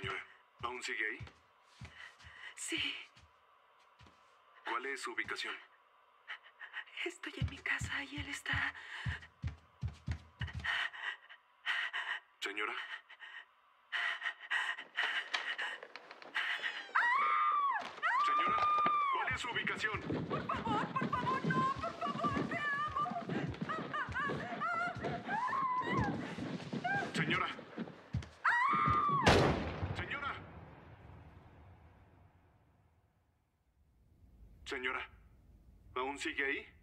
Señora, ¿aún sigue ahí? Sí, ¿Cuál es su ubicación? estoy en mi casa y él está... Señora. Señora, ¿cuál es su ubicación? Por favor, por favor, no, por favor, te amo. Señora. Señora. Señora, ¿aún sigue ahí?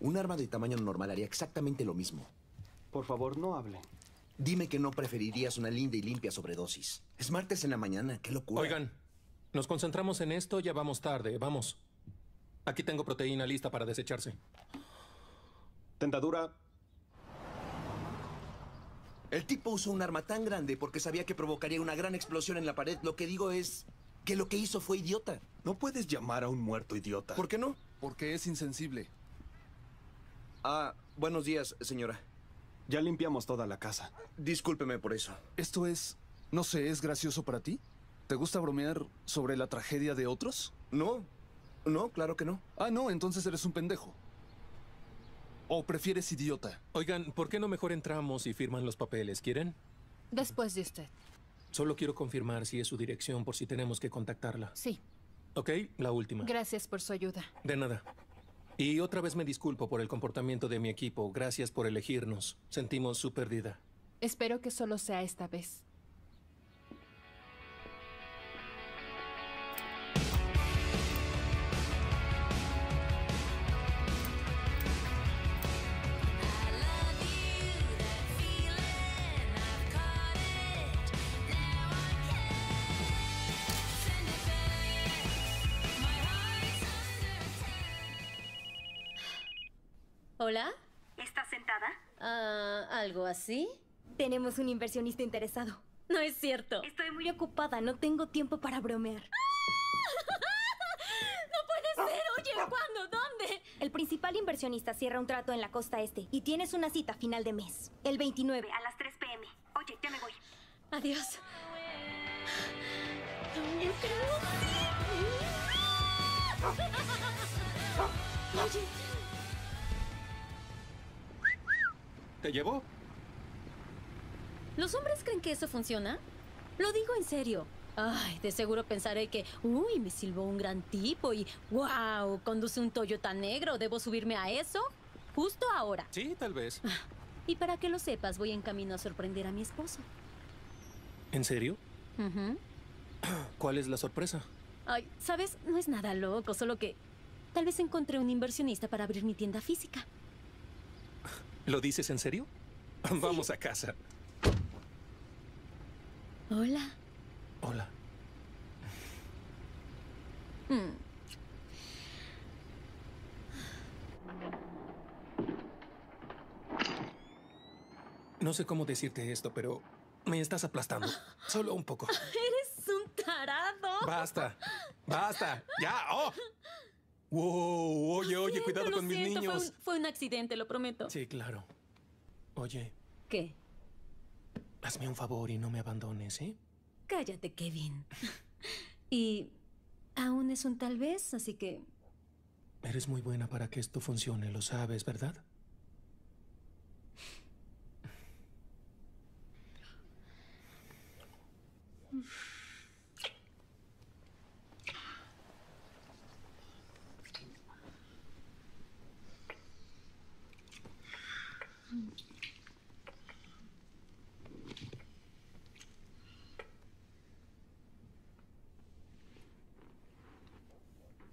Un arma de tamaño normal haría exactamente lo mismo. Por favor, no hable. Dime que no preferirías una linda y limpia sobredosis. Es martes en la mañana, qué locura. Oigan, nos concentramos en esto, ya vamos tarde, vamos. Aquí tengo proteína lista para desecharse. Tentadura. El tipo usó un arma tan grande porque sabía que provocaría una gran explosión en la pared. Lo que digo es que lo que hizo fue idiota. No puedes llamar a un muerto idiota. ¿Por qué no? Porque es insensible. Ah, buenos días, señora. Ya limpiamos toda la casa. Discúlpeme por eso. Esto es... No sé, ¿es gracioso para ti? ¿Te gusta bromear sobre la tragedia de otros? No, no, claro que no. Ah, no, entonces eres un pendejo. ¿O prefieres idiota? Oigan, ¿por qué no mejor entramos y firman los papeles? ¿Quieren? Después de usted. Solo quiero confirmar si es su dirección por si tenemos que contactarla. Sí. Ok, la última. Gracias por su ayuda. De nada. Y otra vez me disculpo por el comportamiento de mi equipo. Gracias por elegirnos. Sentimos su pérdida. Espero que solo sea esta vez. ¿Hola? ¿Estás sentada? Ah, ¿Algo así? Tenemos un inversionista interesado. No es cierto. Estoy muy ocupada, no tengo tiempo para bromear. ¡No puede ser! Oye, ¿cuándo? ¿Dónde? El principal inversionista cierra un trato en la costa este y tienes una cita a final de mes. El 29 a las 3 pm. Oye, ya me voy. Adiós. No lo creo. Oye, ¿Te llevó? ¿los hombres creen que eso funciona? Lo digo en serio. Ay, de seguro pensaré que, uy, me silbó un gran tipo y, wow, conduce un Toyota negro. ¿Debo subirme a eso? Justo ahora. Sí, tal vez. Y para que lo sepas, voy en camino a sorprender a mi esposo. ¿En serio? ¿Cuál es la sorpresa? Ay, ¿sabes? No es nada loco, solo que tal vez encontré un inversionista para abrir mi tienda física. ¿Lo dices en serio? Vamos a casa. Hola. Hola. Mm. No sé cómo decirte esto, pero me estás aplastando. Solo un poco. Eres un tarado. Basta. Basta. Ya. ¡Oh! Wow. Oye, oye, Siento, cuidado con mis niños. Fue un, fue un accidente, lo prometo. Sí, claro. Oye, ¿Qué? hazme un favor y no me abandones, ¿eh? Cállate, Kevin. y aún es un tal vez, así que Eres muy buena para que esto funcione, lo sabes, ¿verdad?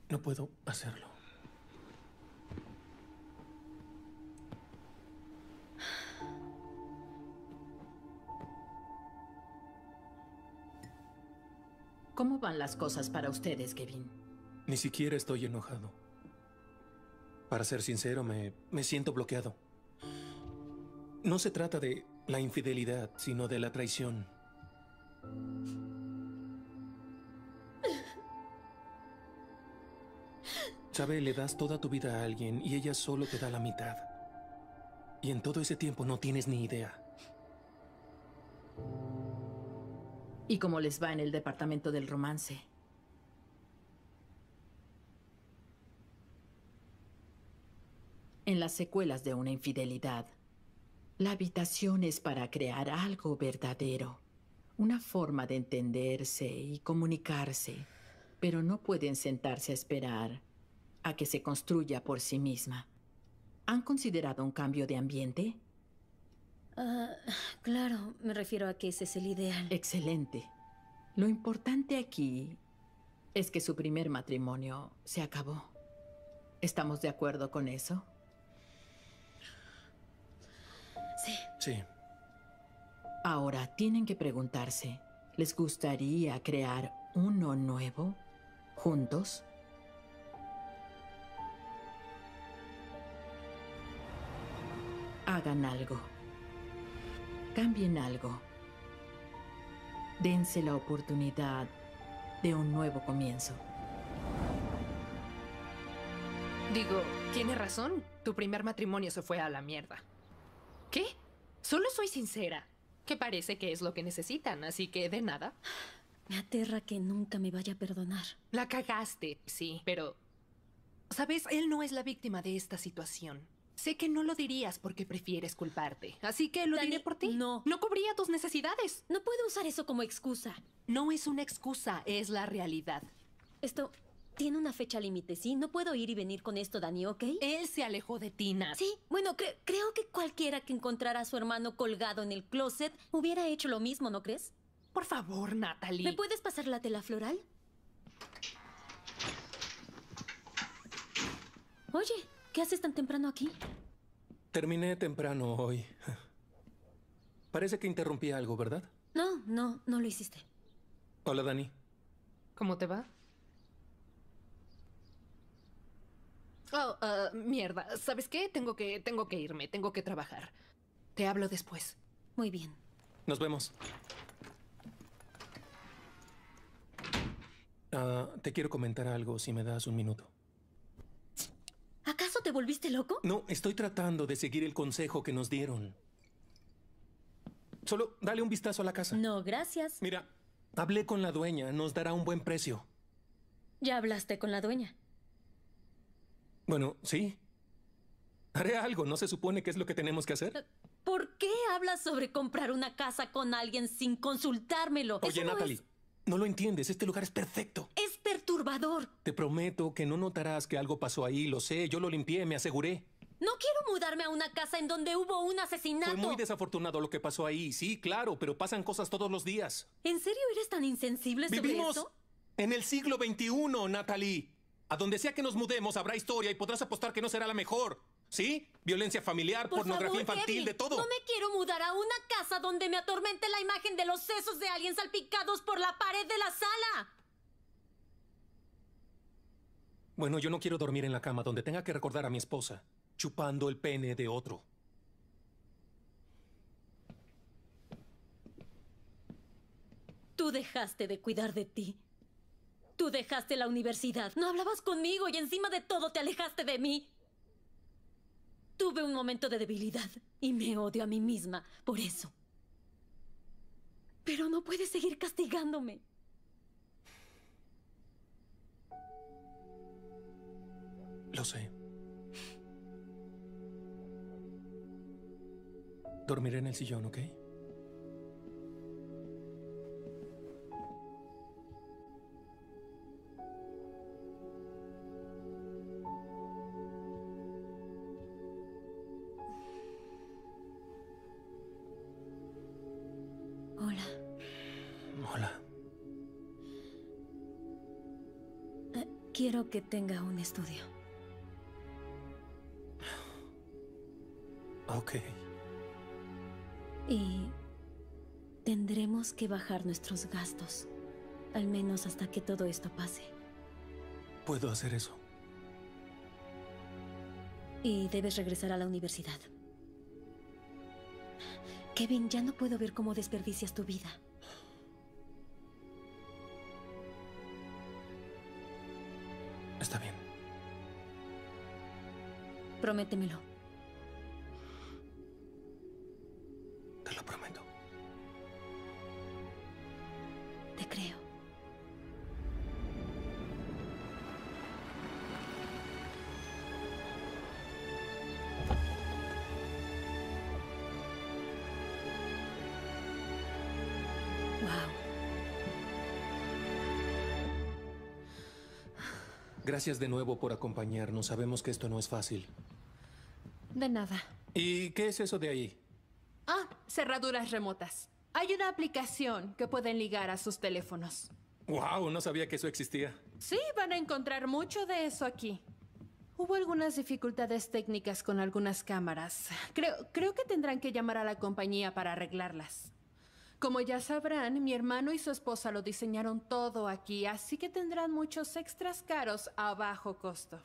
No puedo hacerlo. ¿Cómo van las cosas para ustedes, Kevin? Ni siquiera estoy enojado. Para ser sincero, me, me siento bloqueado. No se trata de la infidelidad, sino de la traición. Sabe, le das toda tu vida a alguien y ella solo te da la mitad. Y en todo ese tiempo no tienes ni idea. ¿Y cómo les va en el departamento del romance? En las secuelas de una infidelidad, la habitación es para crear algo verdadero, una forma de entenderse y comunicarse, pero no pueden sentarse a esperar a que se construya por sí misma. ¿Han considerado un cambio de ambiente? Ah, claro, me refiero a que ese es el ideal. Excelente. Lo importante aquí es que su primer matrimonio se acabó. ¿Estamos de acuerdo con eso? Sí. Sí. Ahora tienen que preguntarse, ¿les gustaría crear uno nuevo juntos? Hagan algo. Cambien algo. Dense la oportunidad de un nuevo comienzo. Digo, tiene razón. Tu primer matrimonio se fue a la mierda. ¿Qué? Solo soy sincera. Que parece que es lo que necesitan, así que de nada. Me aterra que nunca me vaya a perdonar. La cagaste, sí, pero... Sabes, él no es la víctima de esta situación. Sé que no lo dirías porque prefieres culparte. Así que lo Dani, diré por ti. no. No cubría tus necesidades. No puedo usar eso como excusa. No es una excusa, es la realidad. Esto tiene una fecha límite, ¿sí? No puedo ir y venir con esto, Dani, ¿ok? Él se alejó de ti, Nat. Sí, bueno, cre- creo que cualquiera que encontrara a su hermano colgado en el closet hubiera hecho lo mismo, ¿no crees? Por favor, Natalie. ¿Me puedes pasar la tela floral? Oye, ¿qué haces tan temprano aquí? Terminé temprano hoy. Parece que interrumpí algo, ¿verdad? No, no, no lo hiciste. Hola, Dani. ¿Cómo te va? Oh, ah, mierda. ¿Sabes qué? Tengo que, tengo que irme. Tengo que trabajar. Te hablo después. Muy bien. Nos vemos. Ah, te quiero comentar algo si me das un minuto. ¿Acaso te volviste loco? No, estoy tratando de seguir el consejo que nos dieron. Solo dale un vistazo a la casa. No, gracias. Mira, hablé con la dueña, nos dará un buen precio. Ya hablaste con la dueña. Bueno, sí. Haré algo, ¿no se supone que es lo que tenemos que hacer? ¿Por qué hablas sobre comprar una casa con alguien sin consultármelo? Oye, no Natalie, es- no lo entiendes, este lugar es perfecto. es perturbador. Te prometo que no notarás que algo pasó ahí, lo sé, yo lo limpié, me aseguré. No quiero mudarme a una casa en donde hubo un asesinato. Fue muy desafortunado lo que pasó ahí, sí, claro, pero pasan cosas todos los días. ¿En serio eres tan insensible sobre Vivimos eso? en el siglo XXI, Natalie. A donde sea que nos mudemos habrá historia y podrás apostar que no será la mejor. ¿Sí? Violencia familiar, Por pornografía favor, infantil, Kevin, de todo. No me quiero mudar a una casa donde me atormente la imagen de los sesos de alguien salpicados por la pared de la sala. Bueno, yo no quiero dormir en la cama donde tenga que recordar a mi esposa, chupando el pene de otro. Tú dejaste de cuidar de ti. Tú dejaste la universidad. No hablabas conmigo y encima de todo te alejaste de mí. Tuve un momento de debilidad y me odio a mí misma por eso. Pero no puedes seguir castigándome. Lo sé. Dormiré en el sillón, ¿ok? Quiero que tenga un estudio. Ok. Y tendremos que bajar nuestros gastos. Al menos hasta que todo esto pase. Puedo hacer eso. Y debes regresar a la universidad. Kevin, ya no puedo ver cómo desperdicias tu vida. Prométemelo. Te lo prometo. Te creo. Wow. Gracias de nuevo por acompañarnos. Sabemos que esto no es fácil. De nada. ¿Y qué es eso de ahí? Ah, cerraduras remotas. Hay una aplicación que pueden ligar a sus teléfonos. Wow, no sabía que eso existía. Sí, van a encontrar mucho de eso aquí. Hubo algunas dificultades técnicas con algunas cámaras. Creo, creo que tendrán que llamar a la compañía para arreglarlas. Como ya sabrán, mi hermano y su esposa lo diseñaron todo aquí, así que tendrán muchos extras caros a bajo costo.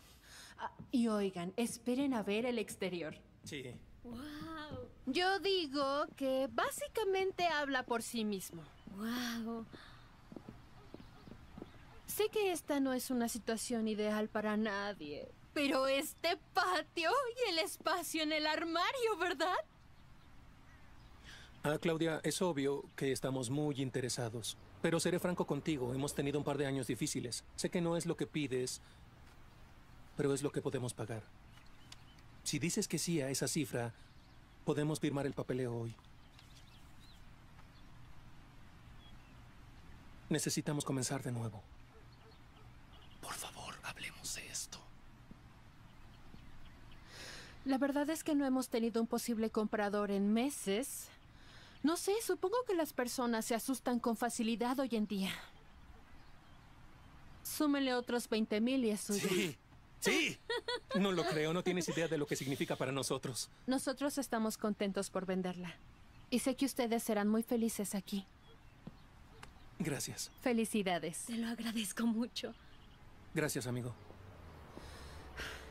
Ah, y oigan, esperen a ver el exterior. Sí. Wow. Yo digo que básicamente habla por sí mismo. Wow. Sé que esta no es una situación ideal para nadie, pero este patio y el espacio en el armario, ¿verdad? Ah, Claudia, es obvio que estamos muy interesados. Pero seré franco contigo, hemos tenido un par de años difíciles. Sé que no es lo que pides, pero es lo que podemos pagar. Si dices que sí a esa cifra, podemos firmar el papeleo hoy. Necesitamos comenzar de nuevo. Por favor, hablemos de esto. La verdad es que no hemos tenido un posible comprador en meses. No sé, supongo que las personas se asustan con facilidad hoy en día. Súmenle otros 20 mil y es suyo. Sí, sí. No lo creo, no tienes idea de lo que significa para nosotros. Nosotros estamos contentos por venderla. Y sé que ustedes serán muy felices aquí. Gracias. Felicidades. Te lo agradezco mucho. Gracias, amigo.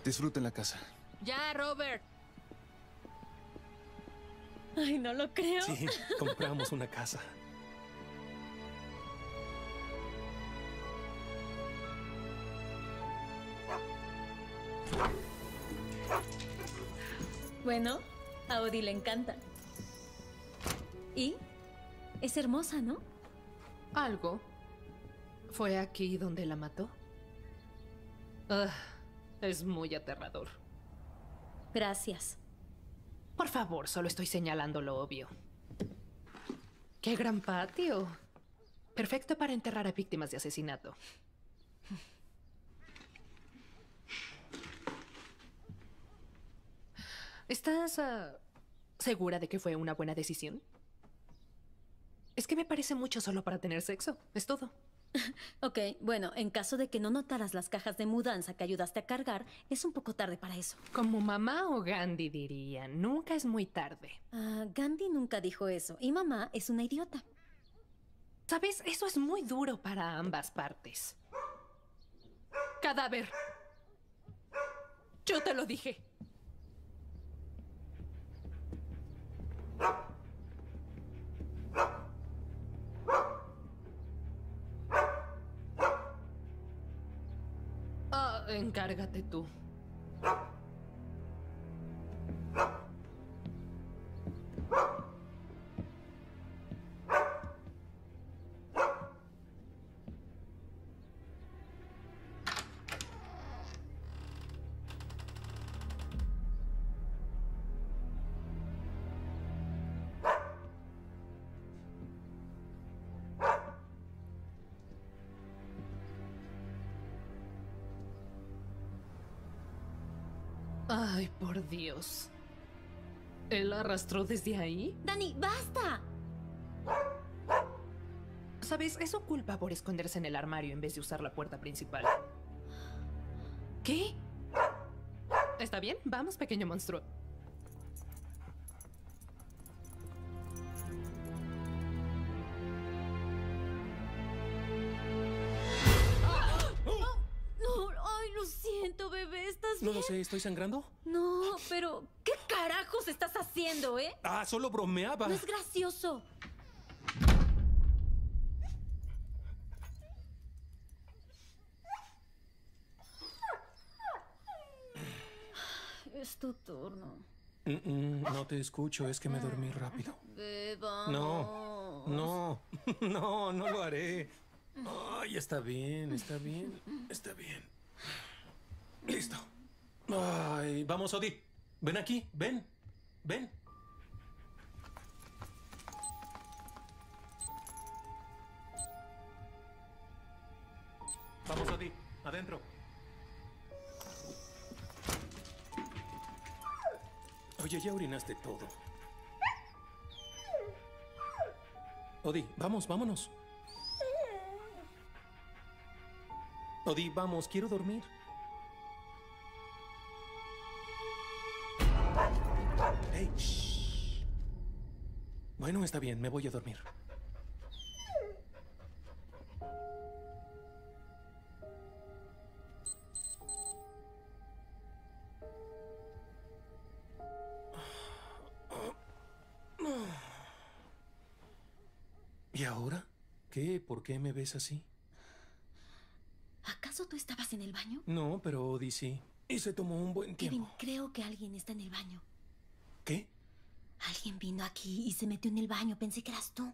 Disfruten la casa. Ya, Robert. Ay, no lo creo. Sí, compramos una casa. Bueno, a Odi le encanta. ¿Y? Es hermosa, ¿no? Algo. ¿Fue aquí donde la mató? Ugh, Es muy aterrador. Gracias. Por favor, solo estoy señalando lo obvio. ¡Qué gran patio! Perfecto para enterrar a víctimas de asesinato. ¿Estás ah, segura de que fue una buena decisión? Es que me parece mucho solo para tener sexo. Es todo. Ok, bueno, en caso de que no notaras las cajas de mudanza que ayudaste a cargar, es un poco tarde para eso. Como mamá o Gandhi diría, nunca es muy tarde. Ah, Gandhi nunca dijo eso, y mamá es una idiota. ¿Sabes? Eso es muy duro para ambas partes. Cadáver. Yo te lo dije. Ah, encárgate tú. Dios. ¿Él arrastró desde ahí? Dani, basta. Sabes, es su culpa por esconderse en el armario en vez de usar la puerta principal. ¿Qué? ¿Está bien? Vamos, pequeño monstruo. No, ay, lo siento, bebé, ¿estás No bien? lo sé, ¿estoy sangrando? No, pero ¿qué carajos estás haciendo, eh? Ah, solo bromeaba. No es gracioso. Es tu turno. Mm, mm, no te escucho, es que me dormí rápido. No, no, no, no lo haré. Ay, está bien, está bien, está bien. Listo. Ay, vamos, Odi. Ven aquí, ven, ven. Vamos, Odi, adentro. Oye, ya orinaste todo. Odi, vamos, vámonos. Odi, vamos, quiero dormir. Bueno, está bien, me voy a dormir. ¿Y ahora? ¿Qué? ¿Por qué me ves así? ¿Acaso tú estabas en el baño? No, pero sí. Y se tomó un buen Kevin, tiempo. creo que alguien está en el baño. Alguien vino aquí y se metió en el baño. Pensé que eras tú.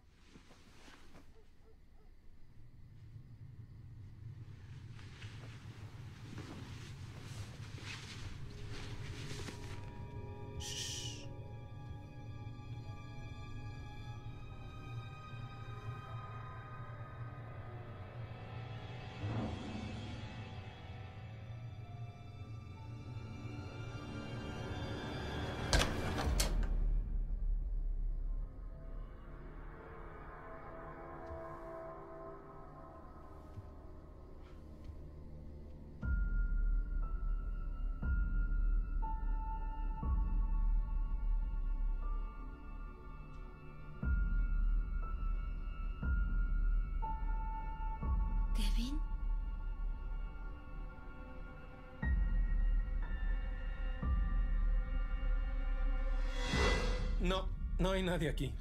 No, hay nadie aquí.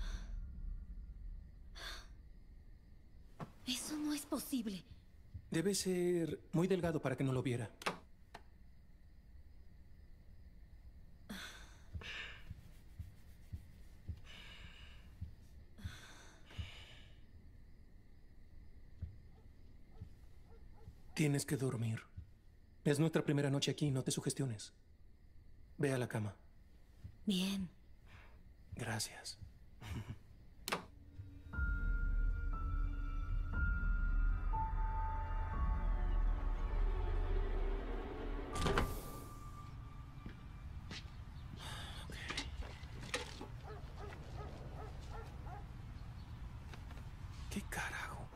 Eso no es posible. Debe ser muy delgado para que no lo viera. Tienes que dormir. Es nuestra primera noche aquí, no te sugestiones. Ve a la cama. Bien. Gracias. ¿Qué carajo?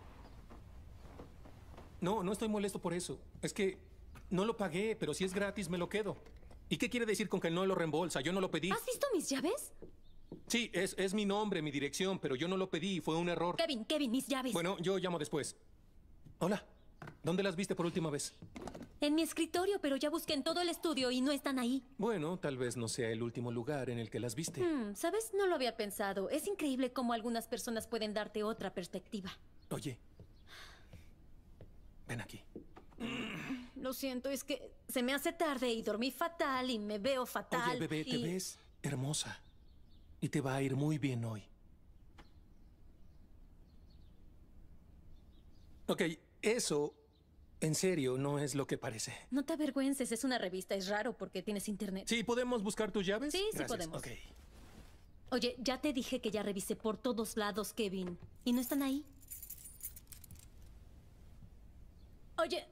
No, no estoy molesto por eso. Es que no lo pagué, pero si es gratis me lo quedo. ¿Y qué quiere decir con que no lo reembolsa? Yo no lo pedí. ¿Has visto mis llaves? Sí, es, es mi nombre, mi dirección, pero yo no lo pedí, fue un error. Kevin, Kevin, mis llaves. Bueno, yo llamo después. Hola, ¿dónde las viste por última vez? En mi escritorio, pero ya busqué en todo el estudio y no están ahí. Bueno, tal vez no sea el último lugar en el que las viste. Hmm, ¿Sabes? No lo había pensado. Es increíble cómo algunas personas pueden darte otra perspectiva. Oye, ven aquí. Lo siento, es que se me hace tarde y dormí fatal y me veo fatal. Oye, bebé, te ves hermosa. Y te va a ir muy bien hoy. Ok, eso, en serio, no es lo que parece. No te avergüences, es una revista, es raro porque tienes internet. Sí, ¿podemos buscar tus llaves? Sí, sí Gracias. podemos. Ok. Oye, ya te dije que ya revisé por todos lados, Kevin. ¿Y no están ahí? Oye,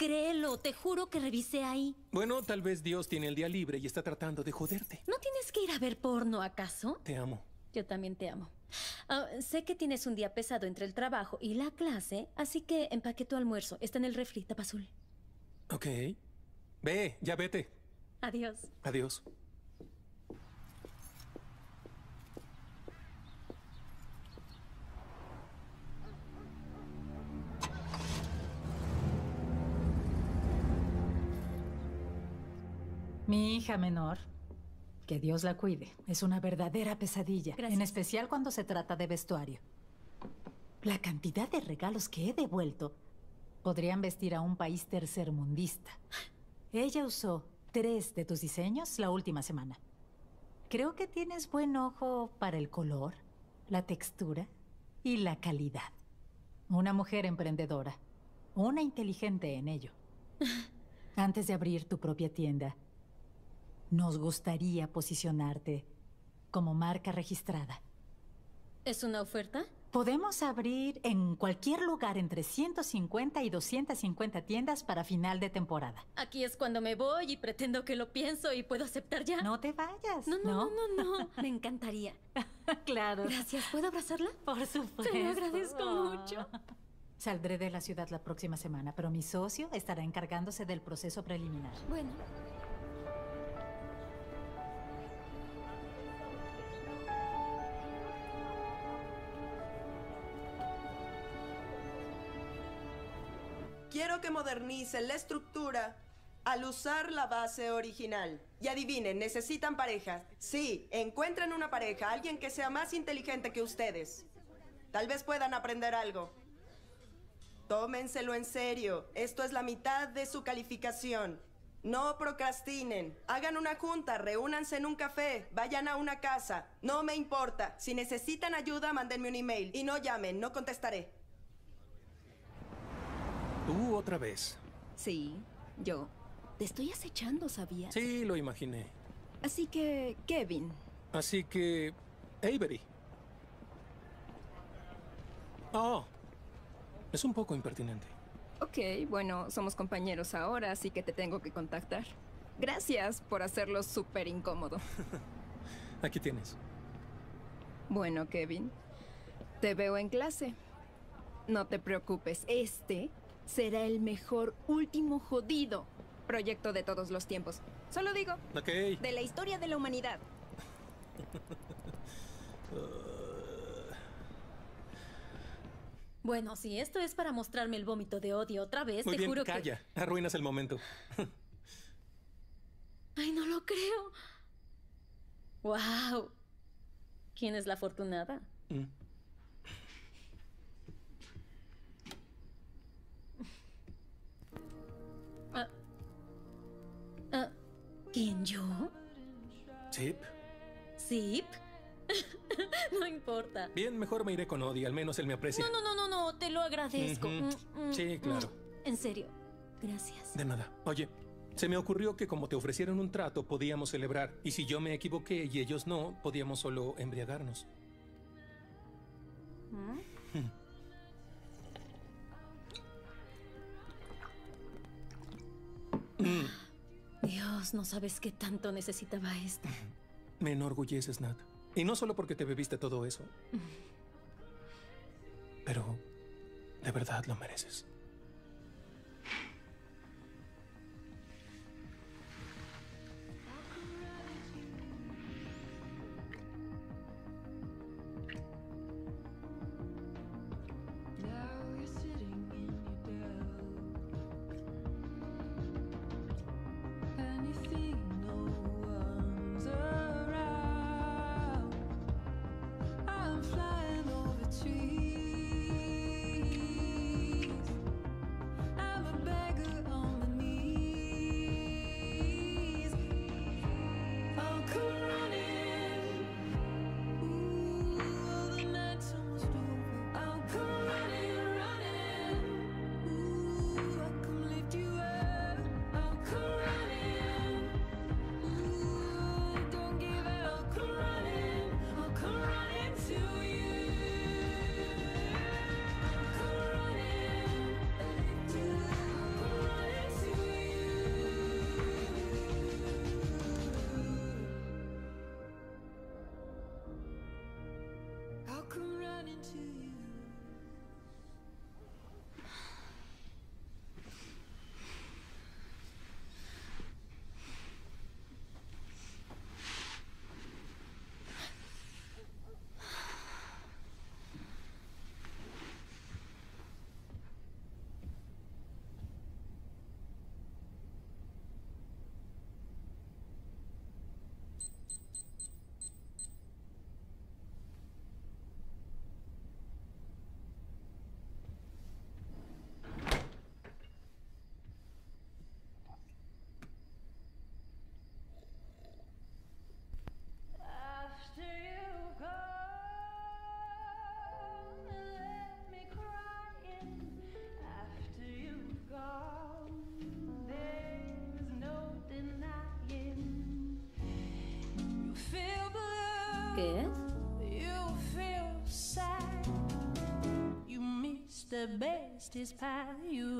créelo, te juro que revisé ahí. Bueno, tal vez Dios tiene el día libre y está tratando de joderte. ¿No tienes que ir a ver porno, acaso? Te amo. Yo también te amo. Ah, sé que tienes un día pesado entre el trabajo y la clase, así que empaqué tu almuerzo. Está en el refri, tapa azul. Ok. Ve, ya vete. Adiós. Adiós. Mi hija menor, que Dios la cuide, es una verdadera pesadilla, Gracias. en especial cuando se trata de vestuario. La cantidad de regalos que he devuelto podrían vestir a un país tercermundista. Ella usó tres de tus diseños la última semana. Creo que tienes buen ojo para el color, la textura y la calidad. Una mujer emprendedora, una inteligente en ello. Antes de abrir tu propia tienda, nos gustaría posicionarte como marca registrada. ¿Es una oferta? Podemos abrir en cualquier lugar entre 150 y 250 tiendas para final de temporada. Aquí es cuando me voy y pretendo que lo pienso y puedo aceptar ya. No te vayas. No, no, ¿no? no, no. Me encantaría. claro. Gracias. ¿Puedo abrazarla? Por supuesto. Te lo agradezco mucho. Saldré de la ciudad la próxima semana, pero mi socio estará encargándose del proceso preliminar. Bueno. Quiero que modernicen la estructura al usar la base original. Y adivinen, necesitan parejas. Sí, encuentren una pareja, alguien que sea más inteligente que ustedes. Tal vez puedan aprender algo. Tómenselo en serio. Esto es la mitad de su calificación. No procrastinen. Hagan una junta, reúnanse en un café, vayan a una casa. No me importa. Si necesitan ayuda, mándenme un email. Y no llamen, no contestaré. Otra vez. Sí, yo. Te estoy acechando, ¿sabías? Sí, lo imaginé. Así que, Kevin, Así que... Avery. Oh. Es un poco impertinente. ok, bueno, somos compañeros ahora, así que te tengo que contactar. Gracias por hacerlo súper incómodo. Aquí tienes. Bueno, Kevin, te veo en clase. No te preocupes, este será el mejor último jodido proyecto de todos los tiempos. Solo digo, Ok. de la historia de la humanidad. Bueno, si esto es para mostrarme el vómito de odio otra vez, Muy te bien, juro calla. Arruinas el momento. que. Ay, no lo creo. ¡Wow! ¿Quién es la afortunada? Mm. ¿Quién yo? Chip. ¿Zip? no importa. Bien, mejor me iré con Odie. Al menos él me aprecia. No, no, no, no, no, te lo agradezco. Mm, mm, Sí, claro. mm. En serio. Gracias. De nada. Oye, se me ocurrió que como te ofrecieron un trato, podíamos celebrar. Y si yo me equivoqué y ellos no, podíamos solo embriagarnos. Dios, no sabes qué tanto necesitaba esto. Me enorgulleces, Nat. Y no solo porque te bebiste todo eso. Pero de verdad lo mereces. is past. You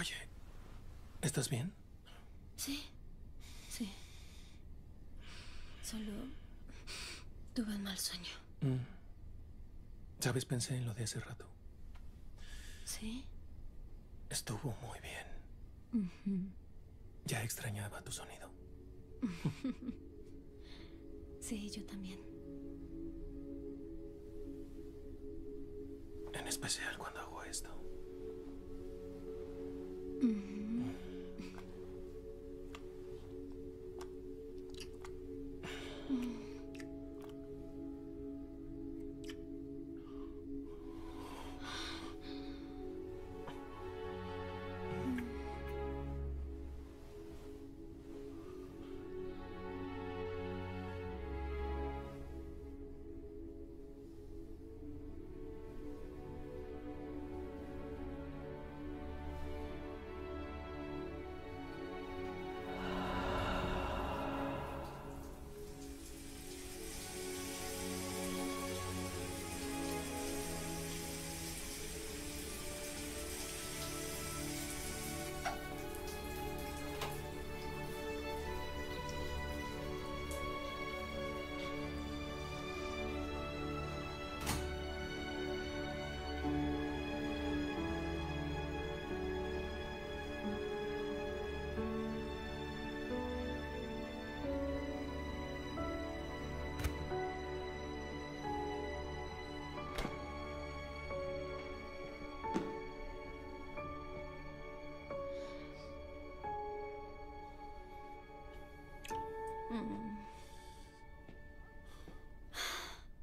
Oye, ¿estás bien? Sí, sí. Solo tuve un mal sueño. Mm. Sabes, pensé en lo de hace rato. ¿Sí? Estuvo muy bien. Ya extrañaba tu sonido. Sí, yo también. En especial cuando hago esto.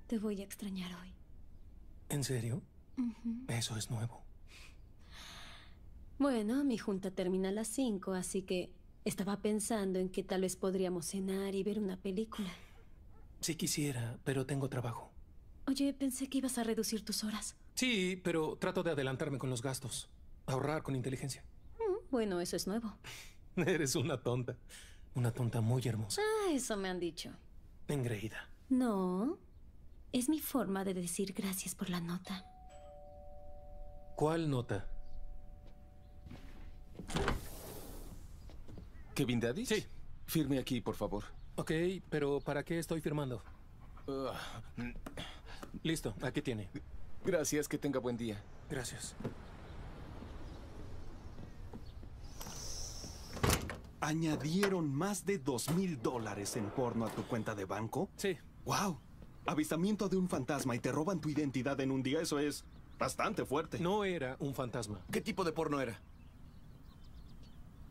Te voy a extrañar hoy. ¿En serio? Eso es nuevo. Bueno, mi junta termina a las 5, así que estaba pensando en que tal vez podríamos cenar y ver una película. Si quisiera, pero tengo trabajo. Oye, pensé que ibas a reducir tus horas. Sí, pero trato de adelantarme con los gastos. Ahorrar con inteligencia. Mm, bueno, eso es nuevo. Eres una tonta. Una tonta muy hermosa. Ah, eso me han dicho. Engreída. No. Es mi forma de decir gracias por la nota. ¿Cuál nota? ¿Kevin Daddy? Sí. Firme aquí, por favor. Ok, pero ¿para qué estoy firmando? Listo, aquí tiene. Gracias, que tenga buen día. Gracias. ¿Añadieron más de dos mil dólares en porno a tu cuenta de banco? Sí. ¡Wow! Avistamiento de un fantasma y te roban tu identidad en un día, eso es bastante fuerte. No era un fantasma. ¿Qué tipo de porno era?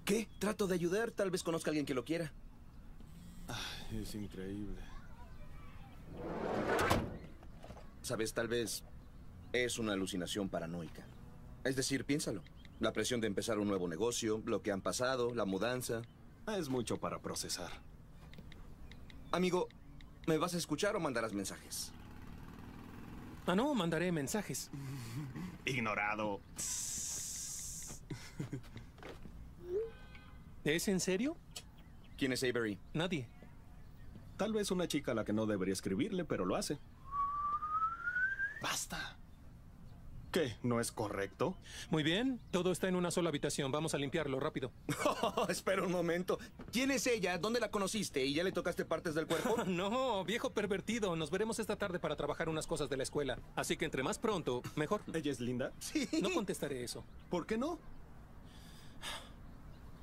¿Qué? Trato de ayudar, tal vez conozca a alguien que lo quiera. Es increíble. Sabes, tal vez es una alucinación paranoica. Es decir, piénsalo. La presión de empezar un nuevo negocio, lo que han pasado, la mudanza. Es mucho para procesar. Amigo, ¿me vas a escuchar o mandarás mensajes? Ah, no, mandaré mensajes. Ignorado. ¿Es en serio? ¿Quién es Avery? Nadie. Tal vez una chica a la que no debería escribirle, pero lo hace. Basta. ¿Qué? ¿No es correcto? Muy bien, todo está en una sola habitación. Vamos a limpiarlo rápido. Espera un momento. ¿Quién es ella? ¿Dónde la conociste? ¿Y ya le tocaste partes del cuerpo? no, viejo pervertido. Nos veremos esta tarde para trabajar unas cosas de la escuela. Así que entre más pronto, mejor. ¿Ella es linda? Sí. No contestaré eso. ¿Por qué no?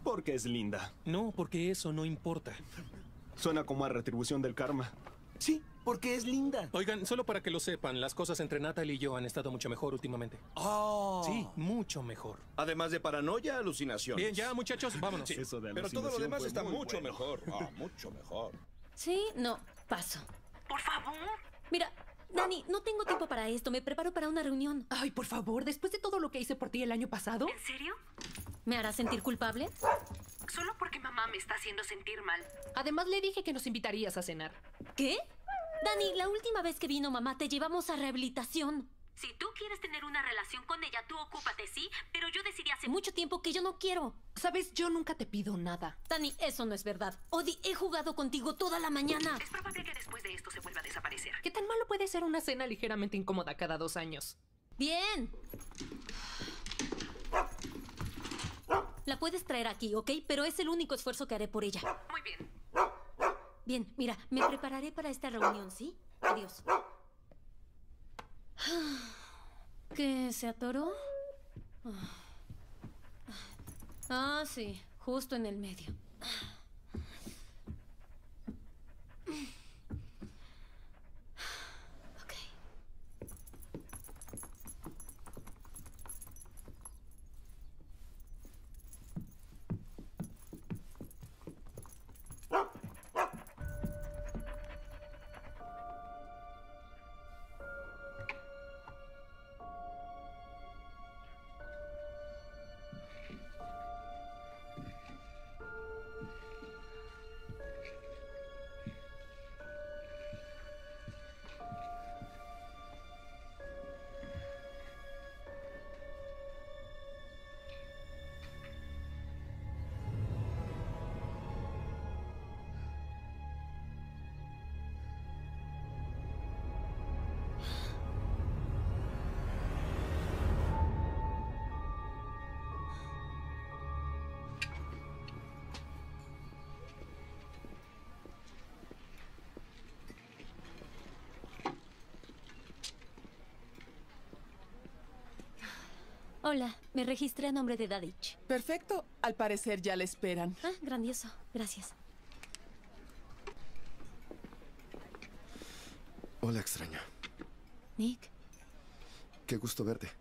Porque es linda. No, porque eso no importa. Suena como a retribución del karma. Sí, porque es linda. Oigan, solo para que lo sepan, las cosas entre Natalie y yo han estado mucho mejor últimamente. Oh. Sí, mucho mejor. Además de paranoia, alucinaciones. Bien, ya, muchachos, vámonos. Sí, Eso de Pero todo lo demás está mucho bueno. mejor. Ah, mucho mejor. Sí, no, paso. Por favor. Mira, Dani, no tengo tiempo para esto. Me preparo para una reunión. Ay, por favor, después de todo lo que hice por ti el año pasado. ¿En serio? ¿Me harás sentir culpable? Solo porque mamá me está haciendo sentir mal. Además, le dije que nos invitarías a cenar. ¿Qué? Dani, la última vez que vino mamá te llevamos a rehabilitación. Si tú quieres tener una relación con ella, tú ocúpate, ¿sí? Pero yo decidí hace mucho tiempo que yo no quiero. Sabes, yo nunca te pido nada. Dani, eso no es verdad. Odi, he jugado contigo toda la mañana. Es probable que después de esto se vuelva a desaparecer. ¿Qué tan malo puede ser una cena ligeramente incómoda cada dos años? Bien. La puedes traer aquí, ¿ok? Pero es el único esfuerzo que haré por ella. Muy bien. Bien, mira, me prepararé para esta reunión, ¿sí? Adiós. ¿Qué? ¿Se atoró? Ah. Ah, sí, justo en el medio. Hola, me registré a nombre de Dadich. Perfecto. Al parecer ya le esperan. Ah, grandioso. Gracias. Hola, extraña. Nick. Qué gusto verte.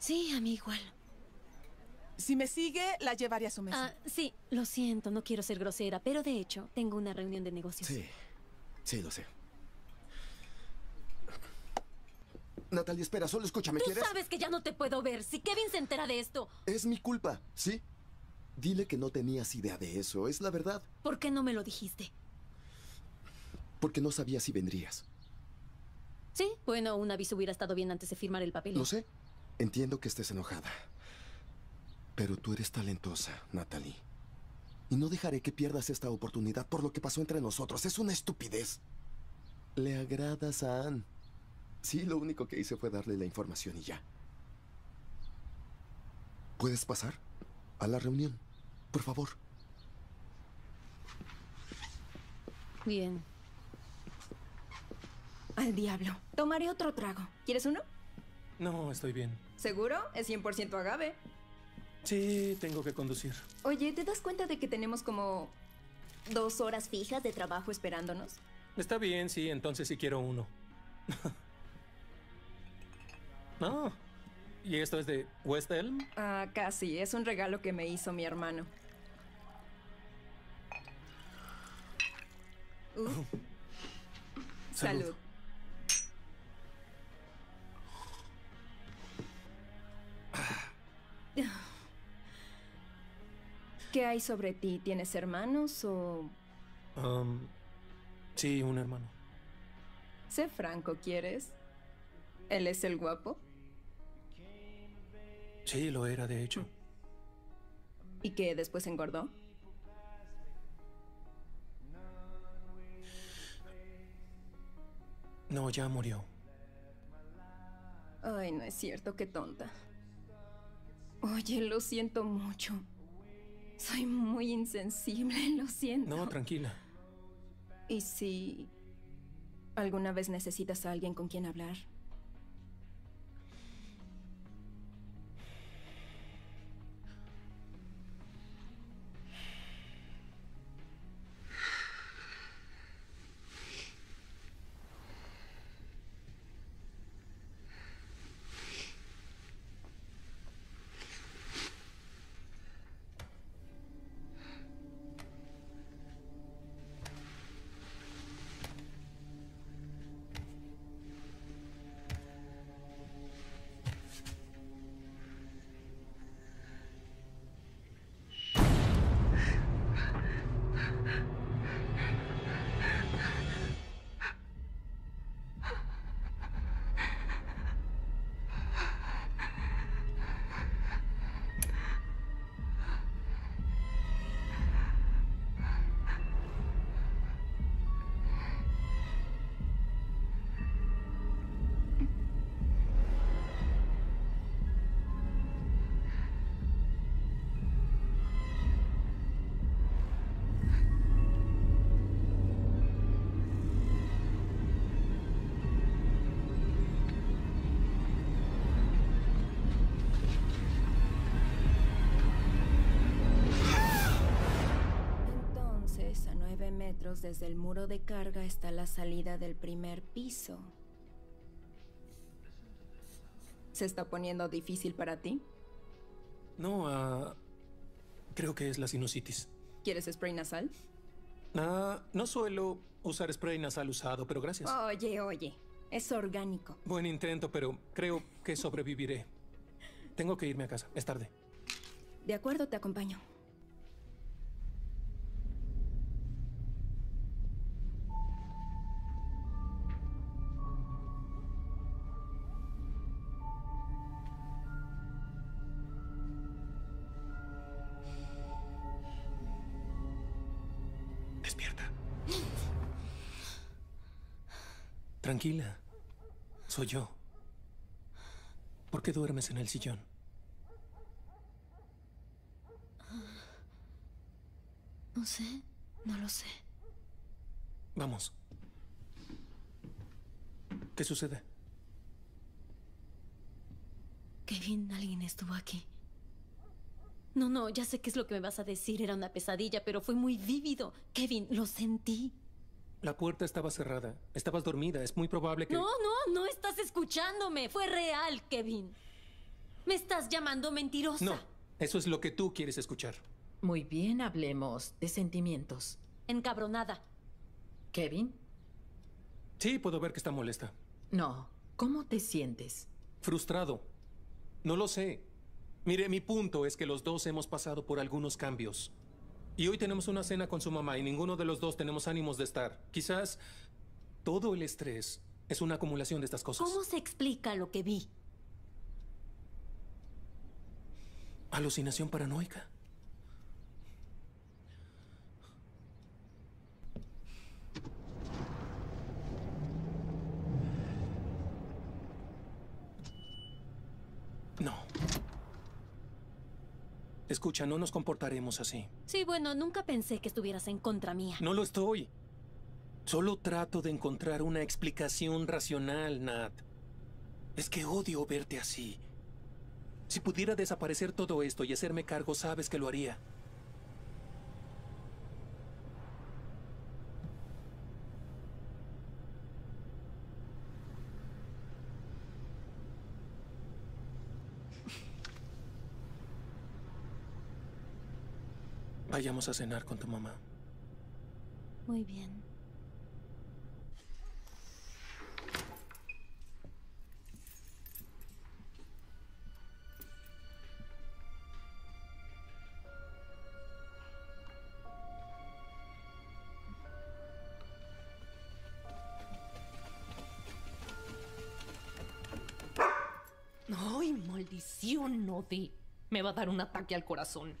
Sí, a mí igual. Si me sigue, la llevaré a su mesa. Ah, sí, lo siento, no quiero ser grosera, pero de hecho, tengo una reunión de negocios. Sí, sí, lo sé. Natalia, espera, solo escúchame, Tú ¿quieres? sabes que ya no te puedo ver. Si Kevin se entera de esto, Es mi culpa, ¿sí? Dile que no tenías idea de eso, es la verdad. ¿por qué no me lo dijiste? Porque no sabía si vendrías. Sí, bueno, un aviso hubiera estado bien antes de firmar el papel. Lo sé. Entiendo que estés enojada. Pero tú eres talentosa, Natalie. Y no dejaré que pierdas esta oportunidad por lo que pasó entre nosotros. Es una estupidez. Le agradas a Anne. Sí, lo único que hice fue darle la información y ya. ¿Puedes pasar a la reunión? Por favor. Bien. Al diablo. Tomaré otro trago. ¿Quieres uno? No, estoy bien. ¿Seguro? Es 100% agave. Sí, tengo que conducir. Oye, ¿te das cuenta de que tenemos como dos horas fijas de trabajo esperándonos? Está bien, sí, entonces sí quiero uno. no. ¿Y esto es de West Elm? Ah, casi. Es un regalo que me hizo mi hermano. Uh. Salud. Salud. ¿Qué hay sobre ti? ¿Tienes hermanos o...? Um, sí, un hermano. Sé franco, ¿quieres? ¿Él es el guapo? Sí, lo era, de hecho. ¿Y que después engordó? No, ya murió. Ay, no es cierto, qué tonta. Oye, lo siento mucho. Soy muy insensible, lo siento. No, tranquila. ¿Y si alguna vez necesitas a alguien con quien hablar? Metros desde el muro de carga está la salida del primer piso. ¿Se está poniendo difícil para ti? No, ah, creo que es la sinusitis. ¿Quieres spray nasal? Ah, no suelo usar spray nasal usado, pero gracias. Oye, oye, es orgánico. Buen intento, pero creo que sobreviviré. Tengo que irme a casa. Es tarde. De acuerdo, te acompaño. Tranquila. Soy yo. ¿Por qué duermes en el sillón? No sé, no lo sé. Vamos. ¿Qué sucede? Kevin, alguien estuvo aquí. No, no, ya sé qué es lo que me vas a decir. Era una pesadilla, pero fue muy vívido. Kevin, lo sentí. La puerta estaba cerrada. Estabas dormida. Es muy probable que... No, no, no estás escuchándome. Fue real, Kevin. Me estás llamando mentirosa. No, eso es lo que tú quieres escuchar. Muy bien, hablemos de sentimientos. Encabronada. Kevin, Sí, puedo ver que está molesta. no. ¿Cómo te sientes? Frustrado. No lo sé. Mire, mi punto es que los dos hemos pasado por algunos cambios. Y hoy tenemos una cena con su mamá y ninguno de los dos tenemos ánimos de estar. Quizás todo el estrés es una acumulación de estas cosas. ¿Cómo se explica lo que vi? Alucinación paranoica. No. Escucha, no nos comportaremos así. Sí, bueno, nunca pensé que estuvieras en contra mía. No lo estoy. Solo trato de encontrar una explicación racional, Nat. Es que odio verte así. Si pudiera desaparecer todo esto y hacerme cargo, sabes que lo haría. Vayamos a cenar con tu mamá. Muy bien. ¡Ay, maldición, Nodi! Me va a dar un ataque al corazón.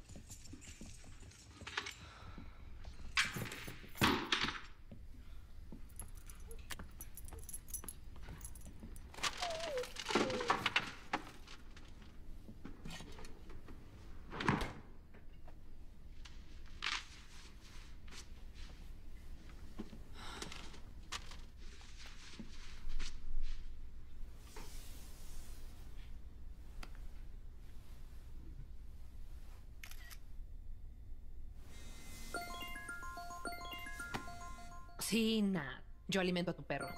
Yo alimento a tu perro.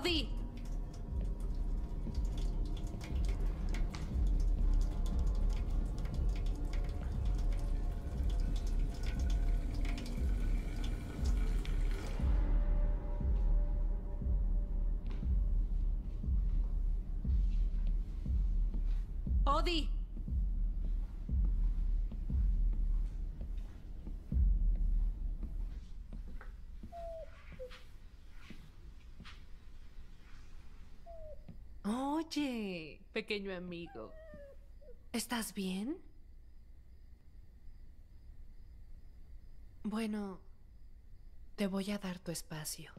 ¿Odi? Oye, pequeño amigo. ¿Estás bien? Bueno, te voy a dar tu espacio.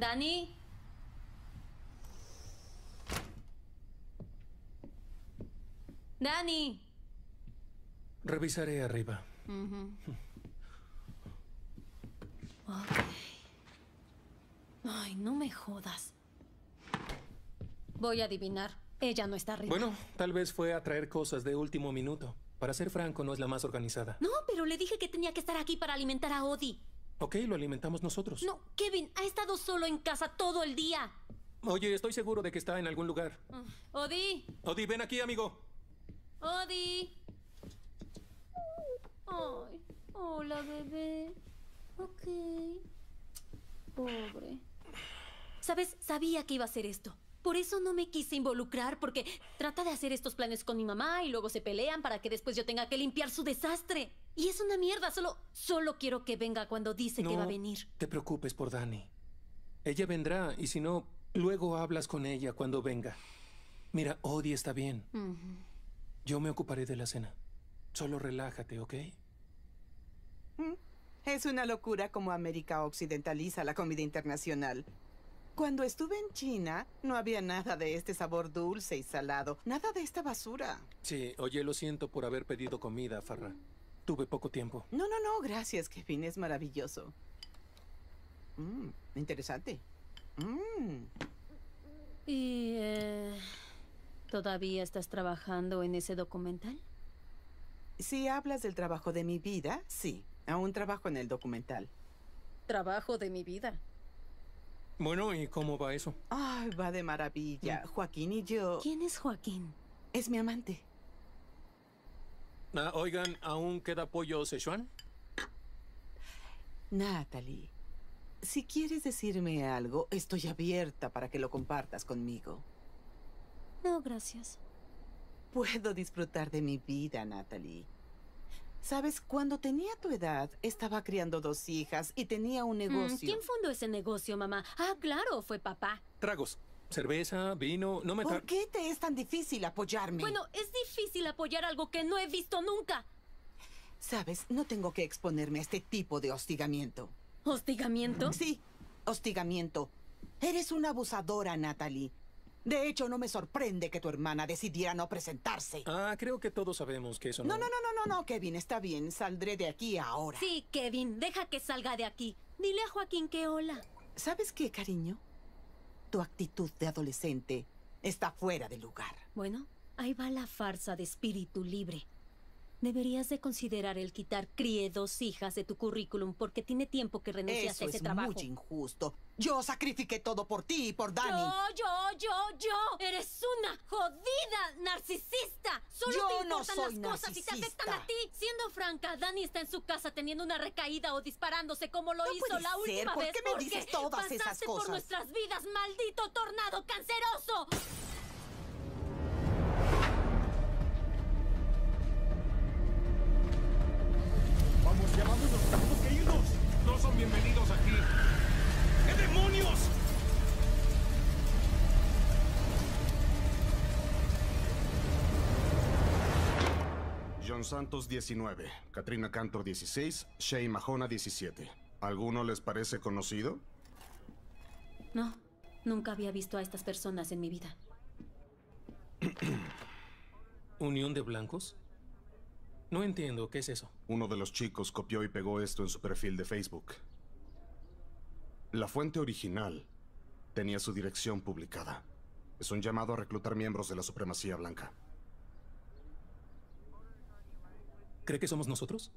Dani. Dani. Revisaré arriba. Ay, no me jodas. Voy a adivinar. Ella no está arriba. Bueno, tal vez fue a traer cosas de último minuto. Para ser franco, no es la más organizada. No, pero le dije que tenía que estar aquí para alimentar a Odie. Ok, lo alimentamos nosotros. No, Kevin, ha estado solo en casa todo el día. Oye, estoy seguro de que está en algún lugar. Ah, Odie, Odi, ven aquí, amigo. Odie. Ay, hola, bebé. Ok. Pobre. Sabes, sabía que iba a hacer esto. Por eso no me quise involucrar, porque trata de hacer estos planes con mi mamá y luego se pelean para que después yo tenga que limpiar su desastre. Y es una mierda, solo, solo quiero que venga cuando dice que va a venir. te preocupes por Dani. Ella vendrá y si no, luego hablas con ella cuando venga. Mira, Odie está bien. Yo me ocuparé de la cena. Solo relájate, ¿ok? Mm. Es una locura como América occidentaliza la comida internacional. Cuando estuve en China, no había nada de este sabor dulce y salado. Nada de esta basura. Sí, oye, lo siento por haber pedido comida, Farra. Tuve poco tiempo. No, no, no, gracias, Kevin. Es maravilloso. Mm, interesante. Mm. ¿Y eh, todavía estás trabajando en ese documental? Si hablas del trabajo de mi vida, sí. Aún trabajo en el documental. Trabajo de mi vida. Bueno, ¿y cómo va eso? Ay, va de maravilla. Joaquín y yo... ¿Quién es Joaquín? Es mi amante. Ah, oigan, ¿aún queda pollo Sichuan? Natalie, si quieres decirme algo, estoy abierta para que lo compartas conmigo. No, gracias. Puedo disfrutar de mi vida, Natalie. Sabes, cuando tenía tu edad, estaba criando dos hijas y tenía un Mm, negocio. ¿Quién fundó ese negocio, mamá? Ah, claro, fue papá. Tragos. Cerveza, vino, no me... ¿Por qué te es tan difícil apoyarme? Bueno, es difícil apoyar algo que no he visto nunca. Sabes, no tengo que exponerme a este tipo de hostigamiento. ¿Hostigamiento? Sí, hostigamiento. Eres una abusadora, Natalie. De hecho, no me sorprende que tu hermana decidiera no presentarse. Ah, creo que todos sabemos que eso no... No, no, no, no, no, no, Kevin, está bien. Saldré de aquí ahora. Sí, Kevin, deja que salga de aquí. Dile a Joaquín que hola. ¿Sabes qué, cariño? Tu actitud de adolescente está fuera de lugar. Bueno, ahí va la farsa de espíritu libre. Deberías de considerar el quitar críe dos hijas de tu currículum porque tiene tiempo que renunciaste Eso a ese es trabajo. muy injusto. Yo sacrifiqué todo por ti y por Dani. Yo, yo, yo, yo. Eres una jodida narcisista. Solo Yo te no importan soy las cosas y te afectan a ti. Siendo franca, Dani está en su casa teniendo una recaída o disparándose como lo No hizo puede la ser. última ¿Por vez. qué me dices todas esas cosas? por nuestras vidas, maldito tornado canceroso. Bienvenidos aquí. ¿Qué demonios? John Santos 19, Katrina Cantor 16, Shay Mahona 17. ¿Alguno les parece conocido? No, nunca había visto a estas personas en mi vida. ¿Unión de blancos? No entiendo, ¿qué es eso? Uno de los chicos copió y pegó esto en su perfil de Facebook. La fuente original tenía su dirección publicada. Es un llamado a reclutar miembros de la supremacía blanca. ¿Cree que somos nosotros?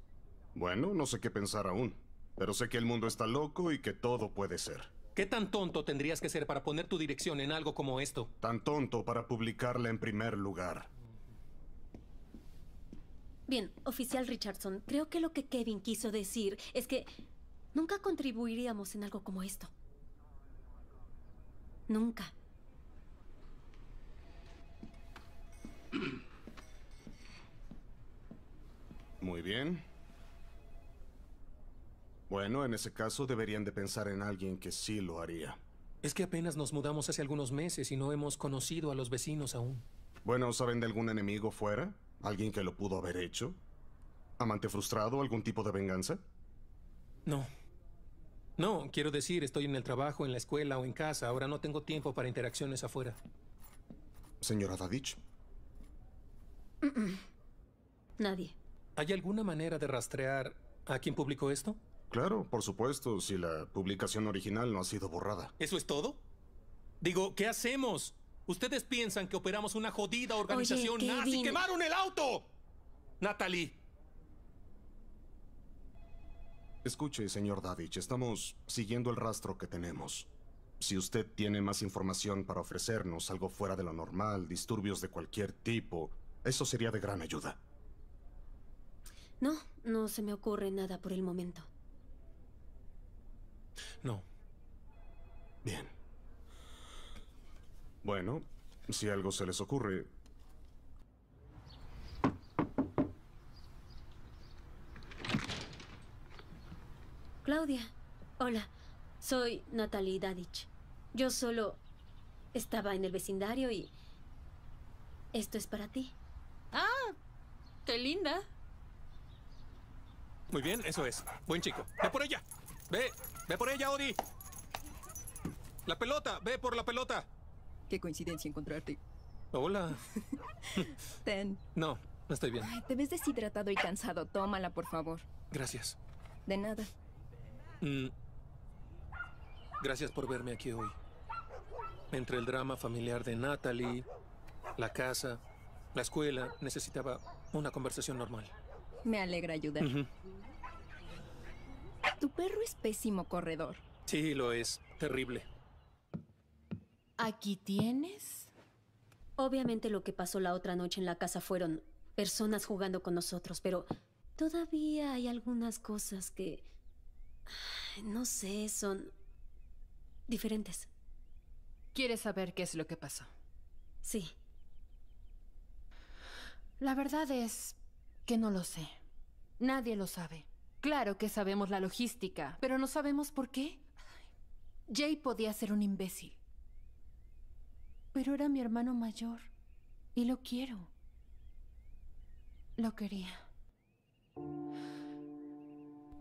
Bueno, no sé qué pensar aún, pero sé que el mundo está loco y que todo puede ser. ¿Qué tan tonto tendrías que ser para poner tu dirección en algo como esto? Tan tonto para publicarla en primer lugar. Bien, oficial Richardson, creo que lo que Kevin quiso decir es que nunca contribuiríamos en algo como esto. Nunca. Muy bien. Bueno, en ese caso deberían de pensar en alguien que sí lo haría. Es que apenas nos mudamos hace algunos meses y no hemos conocido a los vecinos aún. Bueno, ¿saben de algún enemigo fuera? ¿Alguien que lo pudo haber hecho? ¿Amante frustrado? ¿Algún tipo de venganza? No. No, quiero decir, estoy en el trabajo, en la escuela o en casa. Ahora no tengo tiempo para interacciones afuera. Señora Dadich. Nadie. ¿Hay alguna manera de rastrear a quién publicó esto? claro, por supuesto, si la publicación original no ha sido borrada. ¿Eso es todo? Digo, ¿qué hacemos? Ustedes piensan que operamos una jodida organización Oye, nazi. ¡Quemaron el auto! Natalie. Escuche, señor Dadich, estamos siguiendo el rastro que tenemos. Si usted tiene más información para ofrecernos, algo fuera de lo normal, disturbios de cualquier tipo, eso sería de gran ayuda. No, no se me ocurre nada por el momento. No. Bien. Bueno, si algo se les ocurre, Claudia, hola. Soy Natalie Dadich. Yo solo estaba en el vecindario y... Esto es para ti. Ah, qué linda. Muy bien, eso es. Buen chico. Ve por ella. Ve, ve por ella, Odi. La pelota, ve por la pelota. Qué coincidencia encontrarte. Hola. Ten. No, no estoy bien. Ay, te ves deshidratado y cansado. Tómala, por favor. Gracias. De nada. Mm. Gracias por verme aquí hoy. Entre el drama familiar de Natalie, la casa, la escuela, necesitaba una conversación normal. Me alegra ayudar. Tu perro es pésimo corredor. Sí, lo es. Terrible. ¿Aquí tienes? Obviamente lo que pasó la otra noche en la casa fueron personas jugando con nosotros, pero todavía hay algunas cosas que... No sé, son diferentes. ¿Quieres saber qué es lo que pasó? Sí. La verdad es que no lo sé. Nadie lo sabe. Claro que sabemos la logística, pero no sabemos por qué. Jay podía ser un imbécil. Pero era mi hermano mayor. Y lo quiero. Lo quería.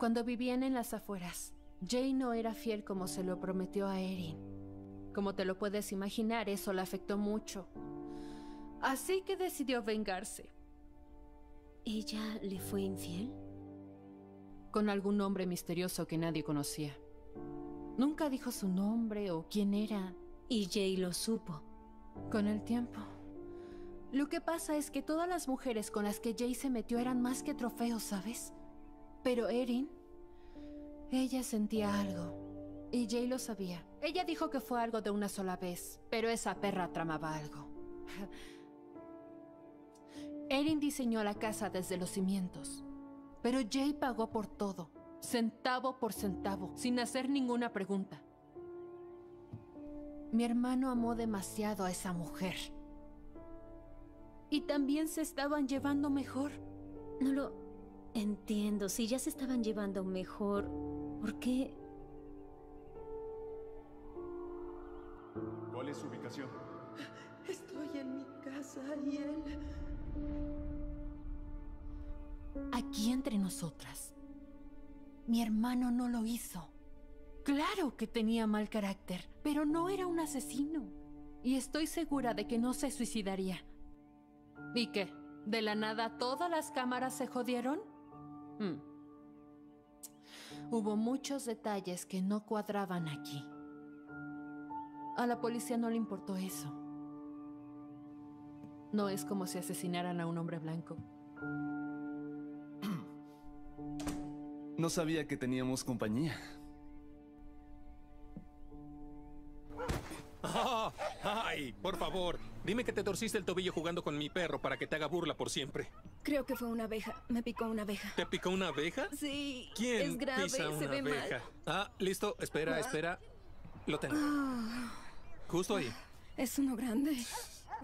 Cuando vivían en las afueras, Jay no era fiel como se lo prometió a Erin. Como te lo puedes imaginar, eso le afectó mucho. Así que decidió vengarse. ¿Ella le fue infiel? Con algún hombre misterioso que nadie conocía. Nunca dijo su nombre o quién era. Y Jay lo supo. Con el tiempo. Lo que pasa es que todas las mujeres con las que Jay se metió eran más que trofeos, ¿sabes? Pero Erin, ella sentía algo. Y Jay lo sabía. Ella dijo que fue algo de una sola vez, pero esa perra tramaba algo. Erin diseñó la casa desde los cimientos, pero Jay pagó por todo, centavo por centavo, sin hacer ninguna pregunta. Mi hermano amó demasiado a esa mujer. Y también se estaban llevando mejor. No lo entiendo. Si ya se estaban llevando mejor, ¿por qué? ¿Cuál es su ubicación? Estoy en mi casa y él... Aquí entre nosotras. Mi hermano no lo hizo. Claro que tenía mal carácter, pero no era un asesino. Y estoy segura de que no se suicidaría. ¿Y qué? ¿De la nada todas las cámaras se jodieron? Hmm. Hubo muchos detalles que no cuadraban aquí. A la policía no le importó eso. No es como si asesinaran a un hombre blanco. No sabía que teníamos compañía. Ah, ¡Ay! Por favor, dime que te torciste el tobillo jugando con mi perro para que te haga burla por siempre. Creo que fue una abeja. Me picó una abeja. ¿Te picó una abeja? Sí. ¿Quién Es grave, pisa se una mal. abeja? Ah, listo. Espera, Ah. espera. Lo tengo. Ah, Justo ahí. es uno grande.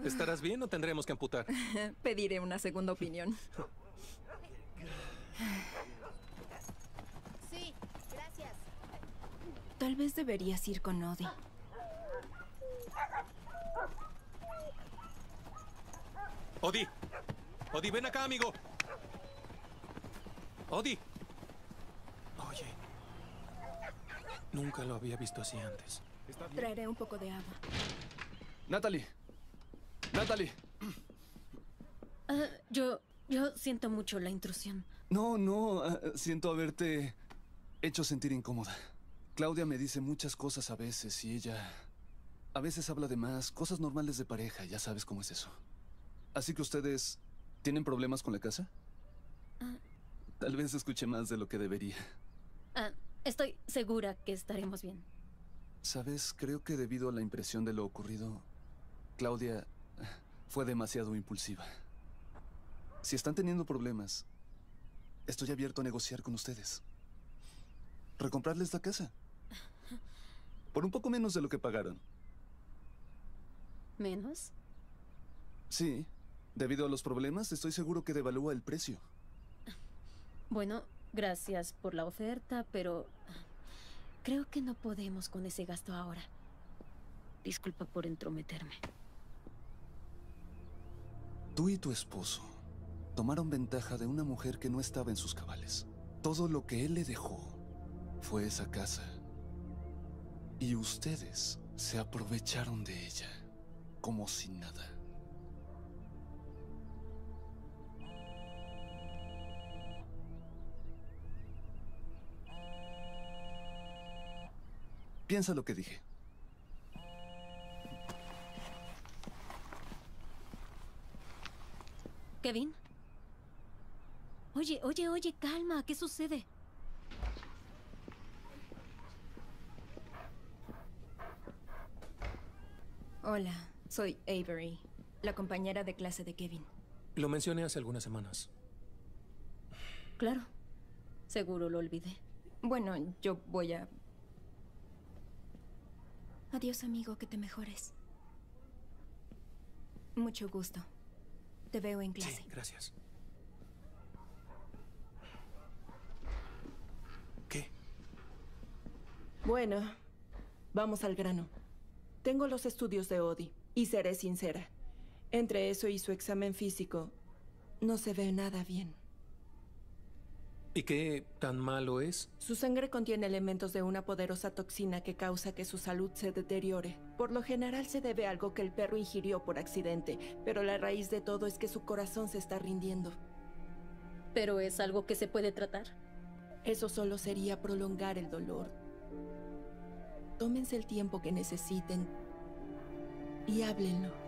¿Estarás bien o tendremos que amputar? Pediré una segunda opinión. Sí, gracias. Tal vez deberías ir con Odi. Odi. Odi, ven acá, amigo. Odi. Oye. Nunca lo había visto así antes. Traeré un poco de agua. Natalie. Natalie. Ah, yo, yo siento mucho la intrusión. No, no. ah, siento haberte hecho sentir incómoda. Claudia me dice muchas cosas a veces y ella... A veces habla de más, cosas normales de pareja, ya sabes cómo es eso. Así que ustedes... ¿Tienen problemas con la casa? Ah. Tal vez escuché más de lo que debería. Ah, estoy segura que estaremos bien. Sabes, creo que debido a la impresión de lo ocurrido, Claudia fue demasiado impulsiva. Si están teniendo problemas, estoy abierto a negociar con ustedes. Recomprarles la casa. Por un poco menos de lo que pagaron. ¿Menos? Sí. Debido a los problemas, estoy seguro que devalúa el precio. Bueno, gracias por la oferta, pero creo que no podemos con ese gasto ahora. Disculpa por entrometerme. Tú y tu esposo tomaron ventaja de una mujer que no estaba en sus cabales. Todo lo que él le dejó fue esa casa. Y ustedes se aprovecharon de ella como si nada. Piensa lo que dije. ¿Kevin? Oye, oye, oye, calma, ¿qué sucede? Hola, soy Avery, la compañera de clase de Kevin. Lo mencioné hace algunas semanas. Claro. Seguro lo olvidé. Bueno, yo voy a... Adiós, amigo, que te mejores. Mucho gusto. Te veo en clase. Sí, gracias. Bueno, vamos al grano. Tengo los estudios de Odi y seré sincera. Entre eso y su examen físico, no se ve nada bien. ¿Y qué tan malo es? Su sangre contiene elementos de una poderosa toxina que causa que su salud se deteriore. Por lo general se debe a algo que el perro ingirió por accidente, pero la raíz de todo es que su corazón se está rindiendo. ¿Pero es algo que se puede tratar? Eso solo sería prolongar el dolor. Tómense el tiempo que necesiten y háblenlo.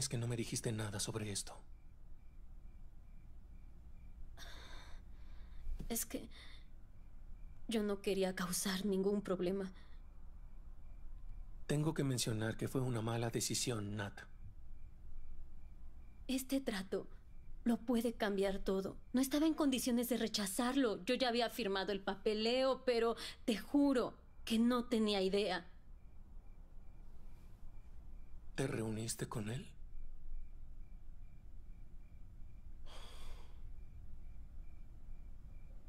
Es que no me dijiste nada sobre esto? Es que yo no quería causar ningún problema. Tengo que mencionar que fue una mala decisión, Nat. Este trato lo puede cambiar todo. No estaba en condiciones de rechazarlo. Yo ya había firmado el papeleo, pero te juro que no tenía idea. ¿Te reuniste con él?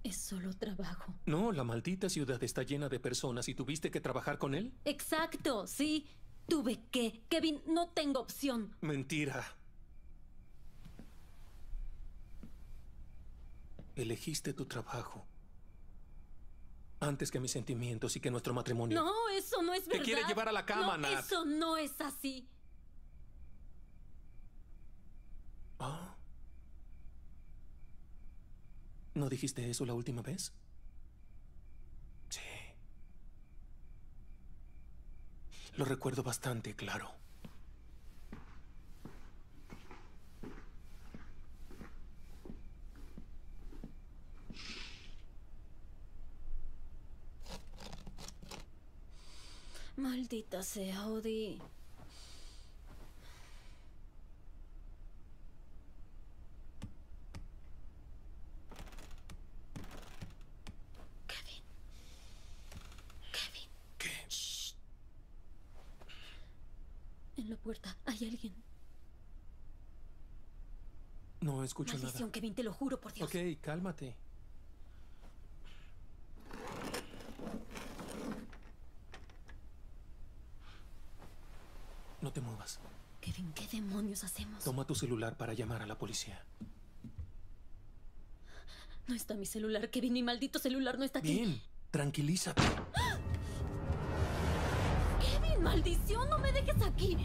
Es solo trabajo. No, la maldita ciudad está llena de personas y tuviste que trabajar con él. Exacto, sí. Tuve que. Kevin, no tengo opción. Mentira. Elegiste tu trabajo. Antes que mis sentimientos y que nuestro matrimonio. No, eso no es Te verdad. quiere llevar a la cama, no, Nat. Eso no es así. Ah. ¿No dijiste eso la última vez? Sí. Lo recuerdo bastante claro. Maldita sea, Odi. Kevin. Kevin. ¿Qué? En la puerta hay alguien. No escucho Maldición, nada. Kevin, te lo juro por Dios. Ok, cálmate. No te muevas. Kevin, ¿qué demonios hacemos? Toma tu celular para llamar a la policía. No está mi celular, Kevin, mi maldito celular no está aquí. Bien, tranquilízate. Kevin, maldición, no me dejes aquí.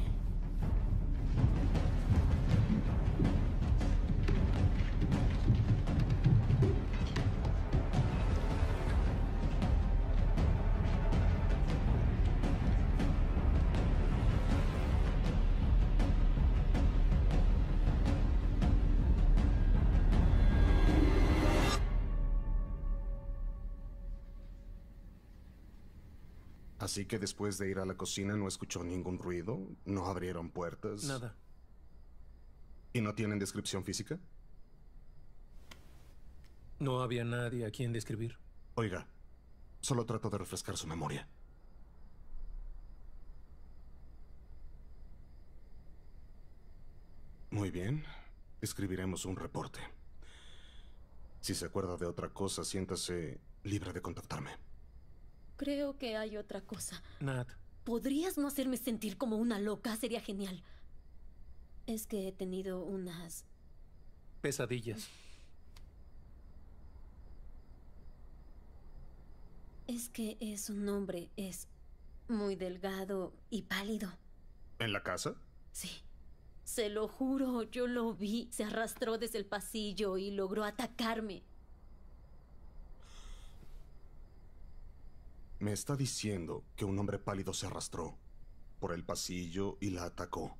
Así que después de ir a la cocina no escuchó ningún ruido, no abrieron puertas. Nada. ¿Y no tienen descripción física? No había nadie a quien describir. Oiga, solo trato de refrescar su memoria. Muy bien, escribiremos un reporte. Si se acuerda de otra cosa, siéntase libre de contactarme. Creo que hay otra cosa. Nat, ¿Podrías no hacerme sentir como una loca? Sería genial. Es que he tenido unas... pesadillas. Es que es un hombre, es muy delgado y pálido. ¿En la casa? Sí. Se lo juro, yo lo vi. Se arrastró desde el pasillo y logró atacarme. Me está diciendo que un hombre pálido se arrastró por el pasillo y la atacó.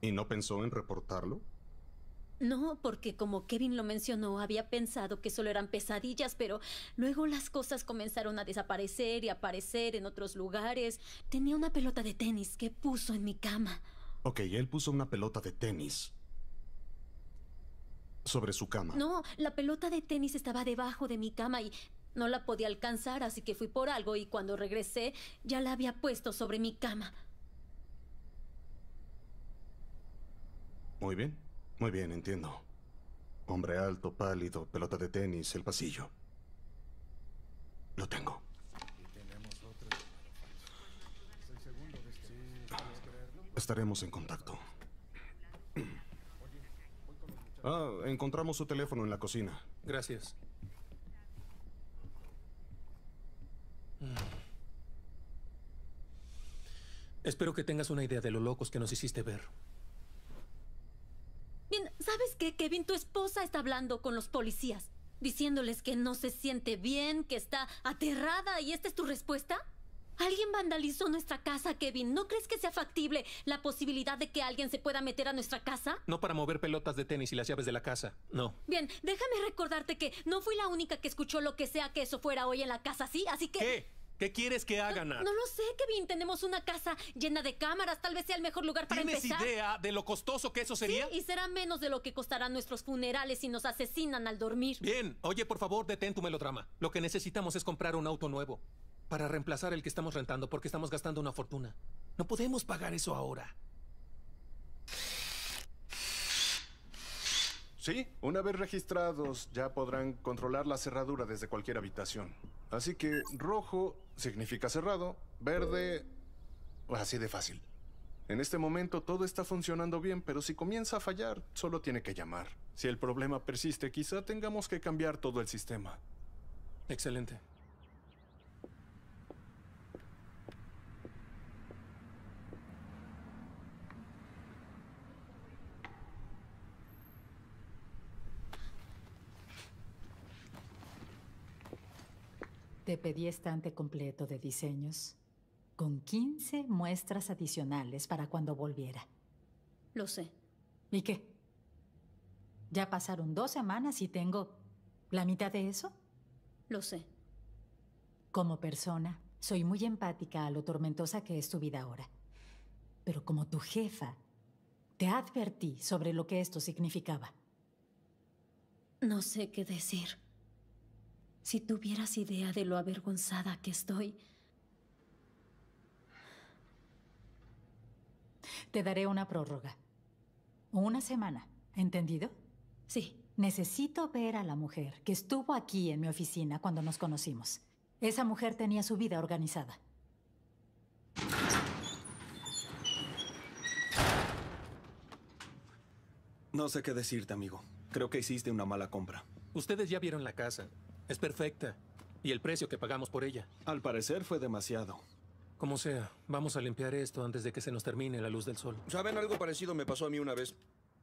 ¿Y no pensó en reportarlo? No, porque como Kevin lo mencionó, había pensado que solo eran pesadillas, pero luego las cosas comenzaron a desaparecer y aparecer en otros lugares. Tenía una pelota de tenis que puso en mi cama. Ok, él puso una pelota de tenis sobre su cama. No, la pelota de tenis estaba debajo de mi cama y no la podía alcanzar, así que fui por algo y cuando regresé ya la había puesto sobre mi cama. Muy bien, muy bien, entiendo. Hombre alto, pálido, pelota de tenis, el pasillo. Lo tengo. Estaremos en contacto. Ah, encontramos su teléfono en la cocina. Gracias. Espero que tengas una idea de lo locos que nos hiciste ver. Bien, ¿sabes qué, Kevin? Tu esposa está hablando con los policías, diciéndoles que no se siente bien, que está aterrada, ¿y esta es tu respuesta? Alguien vandalizó nuestra casa, Kevin. ¿No crees que sea factible la posibilidad de que alguien se pueda meter a nuestra casa? No para mover pelotas de tenis y las llaves de la casa. No. Bien, déjame recordarte que no fui la única que escuchó lo que sea que eso fuera hoy en la casa, ¿sí? Así que... ¿Qué? ¿Qué quieres que haga, Nat? No lo sé, Kevin. Tenemos una casa llena de cámaras. Tal vez sea el mejor lugar para ¿Tienes empezar. idea de lo costoso que eso sería? Sí, y será menos de lo que costarán nuestros funerales si nos asesinan al dormir. Bien, oye, por favor, detén tu melodrama. Lo que necesitamos es comprar un auto nuevo para reemplazar el que estamos rentando porque estamos gastando una fortuna. No podemos pagar eso ahora. Sí, una vez registrados ya podrán controlar la cerradura desde cualquier habitación. Así que rojo significa cerrado, verde, así de fácil. En este momento todo está funcionando bien, pero si comienza a fallar, solo tiene que llamar. Si el problema persiste, quizá tengamos que cambiar todo el sistema. Excelente. Te pedí estante completo de diseños con 15 muestras adicionales para cuando volviera. Lo sé. ¿Y qué? Ya pasaron dos semanas y tengo la mitad de eso. Lo sé. Como persona, soy muy empática a lo tormentosa que es tu vida ahora. Pero como tu jefa, te advertí sobre lo que esto significaba. No sé qué decir. Si tuvieras idea de lo avergonzada que estoy, Te daré una prórroga. Una semana, ¿entendido? Sí. Necesito ver a la mujer que estuvo aquí en mi oficina cuando nos conocimos. Esa mujer tenía su vida organizada. No sé qué decirte, amigo. Creo que hiciste una mala compra. Ustedes ya vieron la casa. Es perfecta. Y el precio que pagamos por ella. Al parecer fue demasiado. Como sea, vamos a limpiar esto antes de que se nos termine la luz del sol. ¿Saben? Algo parecido me pasó a mí una vez.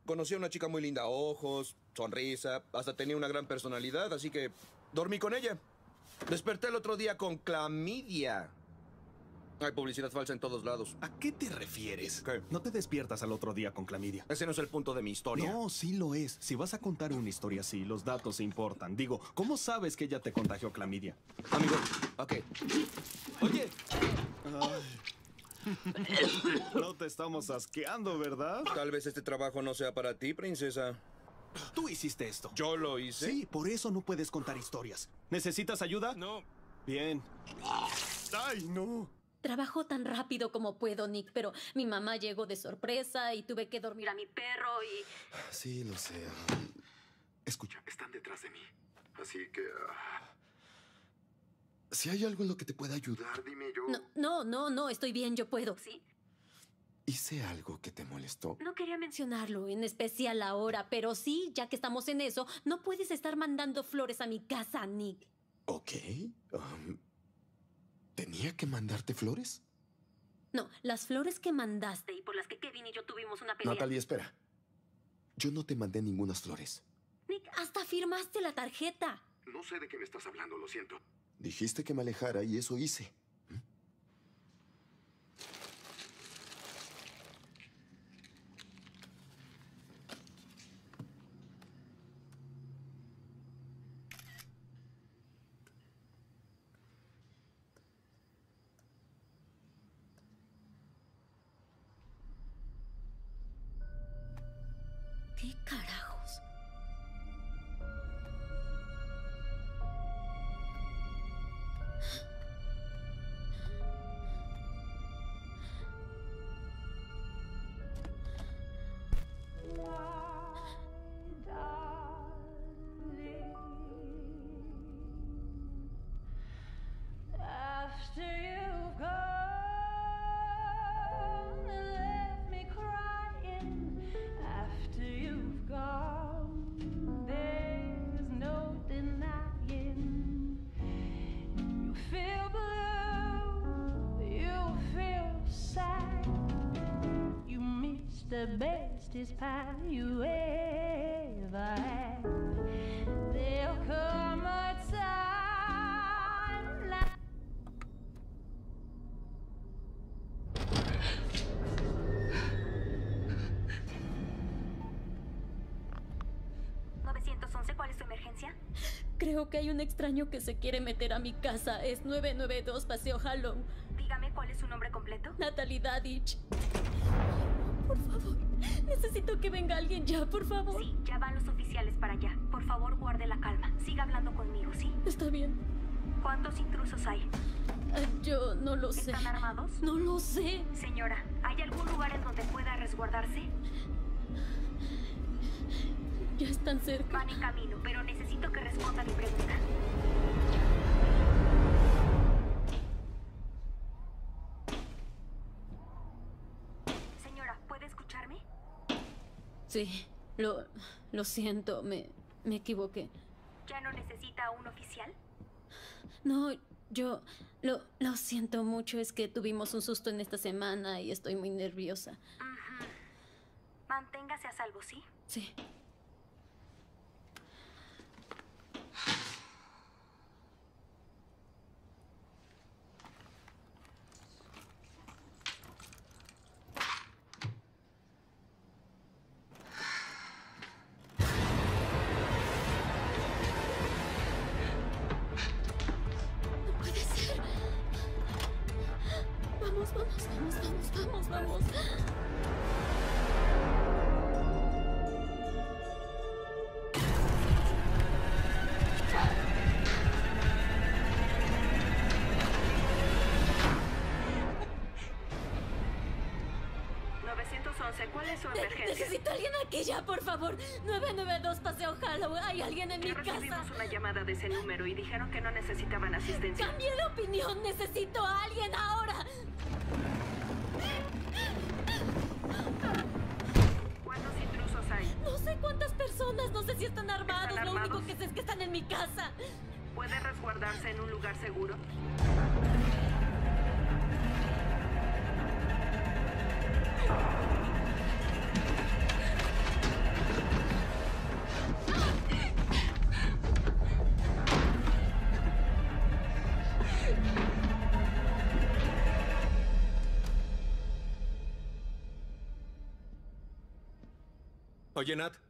Conocí a una chica muy linda, ojos, sonrisa, hasta tenía una gran personalidad, así que dormí con ella. Desperté el otro día con clamidia. Hay publicidad falsa en todos lados. ¿A qué te refieres? No te despiertas al otro día con clamidia. Ese no es el punto de mi historia. No, sí lo es. Si vas a contar una historia así, los datos importan. Digo, ¿cómo sabes que ella te contagió clamidia? Amigo, ok. Oye. No te estamos asqueando, ¿verdad? Tal vez este trabajo no sea para ti, princesa. Tú hiciste esto. ¿Yo lo hice? Sí, por eso no puedes contar historias. ¿Necesitas ayuda? No. Bien. ¡Ay, no! Trabajo tan rápido como puedo, Nick, pero mi mamá llegó de sorpresa y tuve que dormir a mi perro y... Sí, lo sé. Escucha, están detrás de mí. Así que... ah, Si hay algo en lo que te pueda ayudar, dime yo. No, no, no, no, estoy bien, yo puedo, ¿sí? ¿Hice algo que te molestó? No quería mencionarlo, en especial ahora, pero sí, ya que estamos en eso, no puedes estar mandando flores a mi casa, Nick. Ok. um, ¿Tenía que mandarte flores? No, las flores que mandaste y por las que Kevin y yo tuvimos una pelea. Natalie, espera. Yo no te mandé ningunas flores. Nick, hasta firmaste la tarjeta. No sé de qué me estás hablando, lo siento. Dijiste que me alejara y eso hice. Bestest pie you ever had. There'll come a time like 911, ¿cuál es tu emergencia? Creo que hay un extraño que se quiere meter a mi casa. Es 992 Paseo Hallow. Dígame cuál es su nombre completo. Natalie Dadich. Por favor, necesito que venga alguien ya, por favor. Sí, ya van los oficiales para allá. Por favor, guarde la calma. Siga hablando conmigo, ¿sí? Está bien. ¿Cuántos intrusos hay? Yo no lo sé. ¿Están armados? No lo sé. Señora, ¿hay algún lugar en donde pueda resguardarse? Ya están cerca. Van en camino, pero necesito que responda mi pregunta. Sí, lo, lo siento, me, me equivoqué. ¿Ya no necesita a un oficial? No, yo lo, lo siento mucho, es que tuvimos un susto en esta semana y estoy muy nerviosa. Manténgase a salvo, ¿sí? Sí. Favor. 992 Paseo Hollow. Hay alguien en mi Ya casa. recibimos una llamada de ese número y dijeron que no necesitaban asistencia. Cambié de opinión. Necesito a alguien ahora. ¿Cuántos intrusos hay? No sé cuántas personas. No sé si están armados. ¿Están Lo único armados? que sé es que están en mi casa. ¿Puede resguardarse en un lugar seguro? Oye, Nat.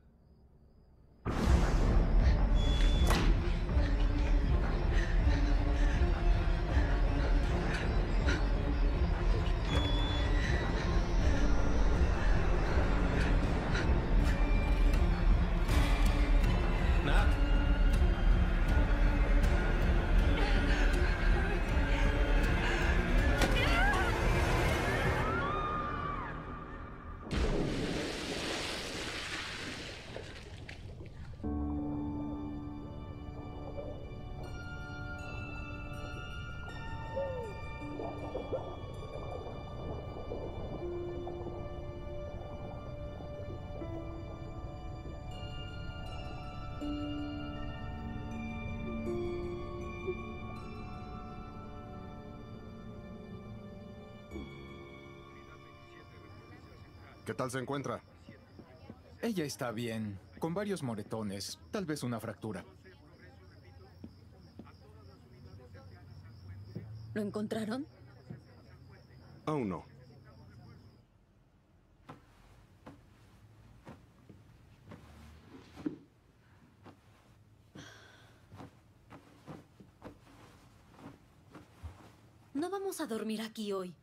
Tal se encuentra? Ella está bien, con varios moretones, tal vez una fractura. ¿Lo encontraron? Aún no. No vamos a dormir aquí hoy.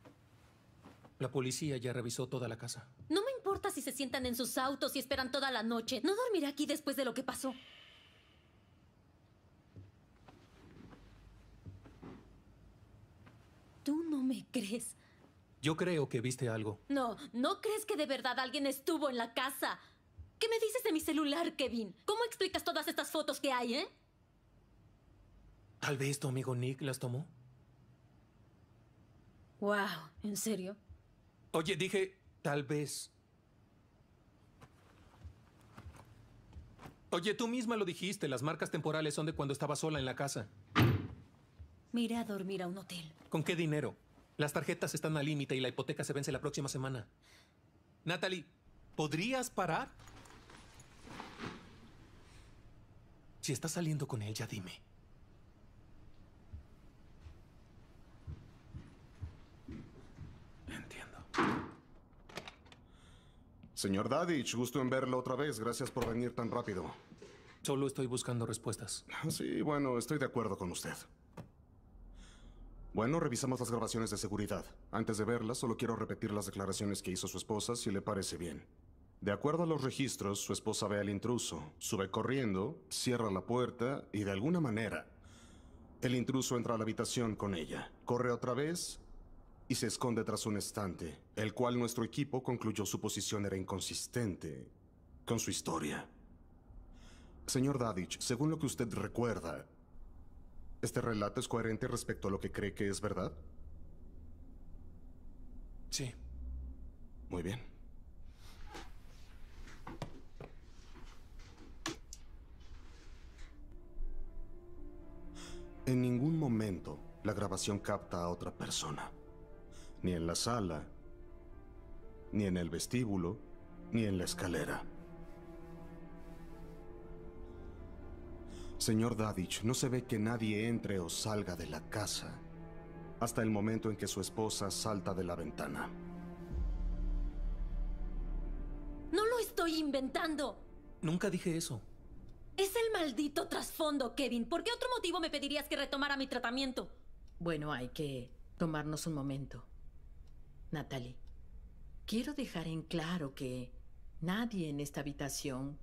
La policía ya revisó toda la casa. No me importa si se sientan en sus autos y esperan toda la noche. No dormiré aquí después de lo que pasó. ¿Tú no me crees? Yo creo que viste algo. No, ¿no crees que de verdad alguien estuvo en la casa? ¿Qué me dices de mi celular, Kevin? ¿Cómo explicas todas estas fotos que hay, eh? Tal vez tu amigo Nick las tomó. Wow, ¿en serio? Oye, dije, tal vez. Oye, tú misma lo dijiste, las marcas temporales son de cuando estaba sola en la casa. Me iré a dormir a un hotel. ¿Con qué dinero? Las tarjetas están al límite y la hipoteca se vence la próxima semana. Natalie, ¿podrías parar? Si estás saliendo con él, ya dime. Señor Dadich, gusto en verlo otra vez. Gracias por venir tan rápido. Solo estoy buscando respuestas. Sí, bueno, estoy de acuerdo con usted. Bueno, revisamos las grabaciones de seguridad. Antes de verlas, solo quiero repetir las declaraciones que hizo su esposa, si le parece bien. De acuerdo a los registros, su esposa ve al intruso, sube corriendo, cierra la puerta y de alguna manera, el intruso entra a la habitación con ella. Corre otra vez y se esconde tras un estante, el cual nuestro equipo concluyó su posición era inconsistente con su historia. Señor Dadich, según lo que usted recuerda, ¿este relato es coherente respecto a lo que cree que es verdad? Sí. Muy bien. En ningún momento la grabación capta a otra persona. Ni en la sala, ni en el vestíbulo, ni en la escalera. Señor Dadich, no se ve que nadie entre o salga de la casa hasta el momento en que su esposa salta de la ventana. No lo estoy inventando. Nunca dije eso. Es el maldito trasfondo, Kevin. ¿Por qué otro motivo me pedirías que retomara mi tratamiento? Bueno, hay que tomarnos un momento. Natalie, quiero dejar en claro que nadie en esta habitación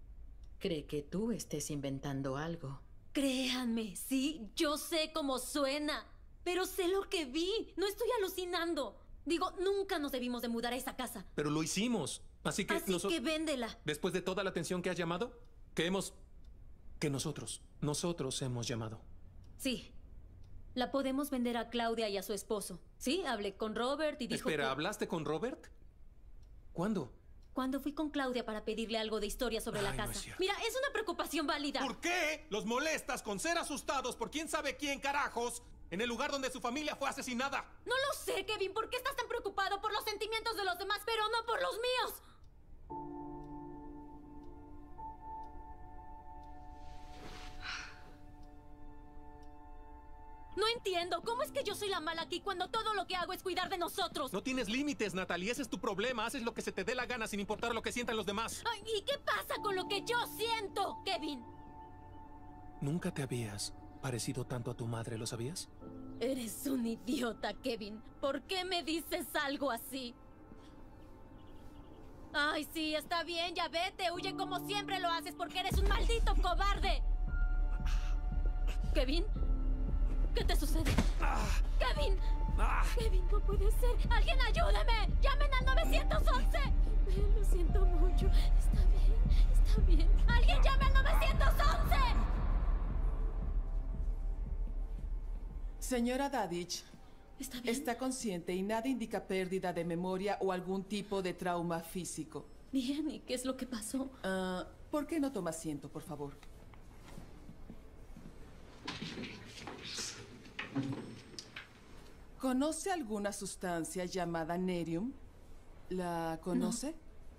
cree que tú estés inventando algo. Créanme, sí, yo sé cómo suena, pero sé lo que vi. No estoy alucinando. Digo, nunca nos debimos de mudar a esa casa. Pero lo hicimos. Así que... Así noso- que véndela. Después de toda la atención que has llamado, que hemos... Que nosotros, nosotros hemos llamado. Sí. La podemos vender a Claudia y a su esposo. Sí, hablé con Robert y dijo Espera, que- ¿hablaste con Robert? ¿Cuándo? Cuando fui con Claudia para pedirle algo de historia sobre la no casa. es. Mira, es una preocupación válida. ¿Por qué los molestas con ser asustados por quién sabe quién carajos en el lugar donde su familia fue asesinada? No lo sé, Kevin. ¿Por qué estás tan preocupado por los sentimientos de los demás, pero no por los míos? No entiendo. ¿Cómo es que yo soy la mala aquí cuando todo lo que hago es cuidar de nosotros? No tienes límites, Natalie. Ese es tu problema. Haces lo que se te dé la gana sin importar lo que sientan los demás. Ay, ¿Y qué pasa con lo que yo siento, Kevin? Nunca te habías parecido tanto a tu madre, ¿lo sabías? Eres un idiota, Kevin. ¿Por qué me dices algo así? Ay, sí, está bien, ya vete. Huye como siempre lo haces porque eres un maldito cobarde. Kevin, ¿qué te sucede? Kevin, Kevin, no puede ser. Alguien ayúdeme. Llamen al 911. Lo siento mucho. Está bien, está bien. Alguien llame al 911. Señora Dadich, ¿Está, consciente y nada indica pérdida de memoria o algún tipo de trauma físico. Bien, ¿y qué es lo que pasó? Ah, ¿Por qué no toma asiento, por favor? ¿Conoce alguna sustancia llamada nerium? ¿La conoce?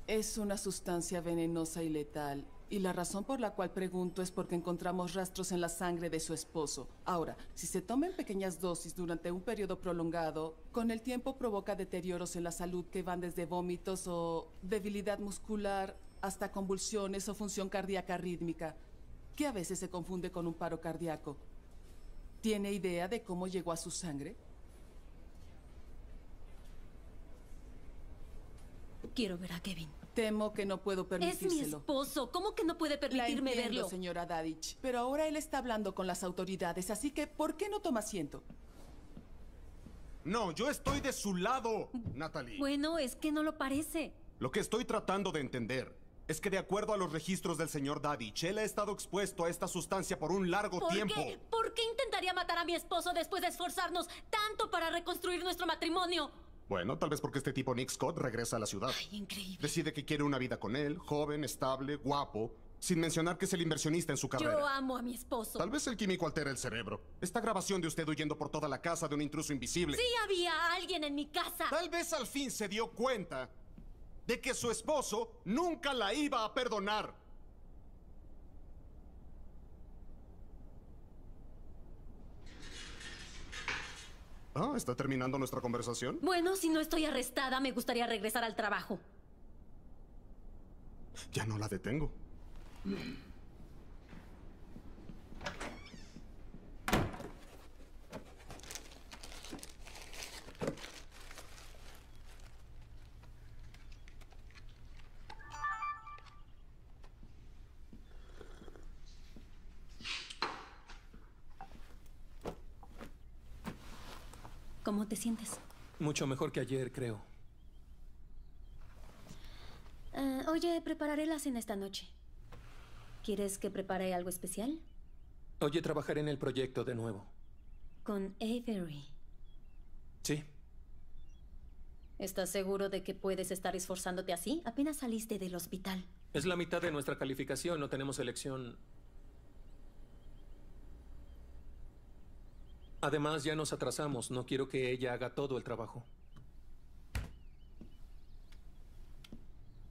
Es una sustancia venenosa y letal. Y la razón por la cual pregunto es porque encontramos rastros en la sangre de su esposo. Ahora, si se toma en pequeñas dosis durante un periodo prolongado, con el tiempo provoca deterioros en la salud que van desde vómitos o debilidad muscular hasta convulsiones o función cardíaca rítmica, que a veces se confunde con un paro cardíaco. ¿Tiene idea de cómo llegó a su sangre? Quiero ver a Kevin. Temo que no puedo Es permitírselo. mi esposo. ¿Cómo que no puede permitirme la entiendo, verlo? señora Dadich. Pero ahora él está hablando con las autoridades, así que ¿por qué no toma asiento? No, yo estoy de su lado, Natalie. Bueno, es que no lo parece. Lo que estoy tratando de entender es que de acuerdo a los registros del señor Dadich, él ha estado expuesto a esta sustancia por un largo ¿Por tiempo. qué? ¿Por qué intentaría matar a mi esposo después de esforzarnos tanto para reconstruir nuestro matrimonio? Bueno, tal vez porque este tipo Nick Scott regresa a la ciudad. increíble. Decide que quiere una vida con él, joven, estable, guapo, sin mencionar que es el inversionista en su carrera. Yo amo a mi esposo. Tal vez el químico altera el cerebro. Esta grabación de usted huyendo por toda la casa de un intruso invisible. Sí había alguien en mi casa. Tal vez al fin se dio cuenta de que su esposo nunca la iba a perdonar. Ah, ¿está terminando nuestra conversación? Bueno, si no estoy arrestada, me gustaría regresar al trabajo. Ya no la detengo. ¿Cómo te sientes? Mucho mejor que ayer, creo. Ah, oye, prepararé la cena esta noche. ¿Quieres que prepare algo especial? Oye, trabajaré en el proyecto de nuevo. Con Avery. Sí. ¿Estás seguro de que puedes estar esforzándote así? Apenas saliste del hospital. Es la mitad de nuestra calificación, no tenemos elección. Además, ya nos atrasamos. No quiero que ella haga todo el trabajo.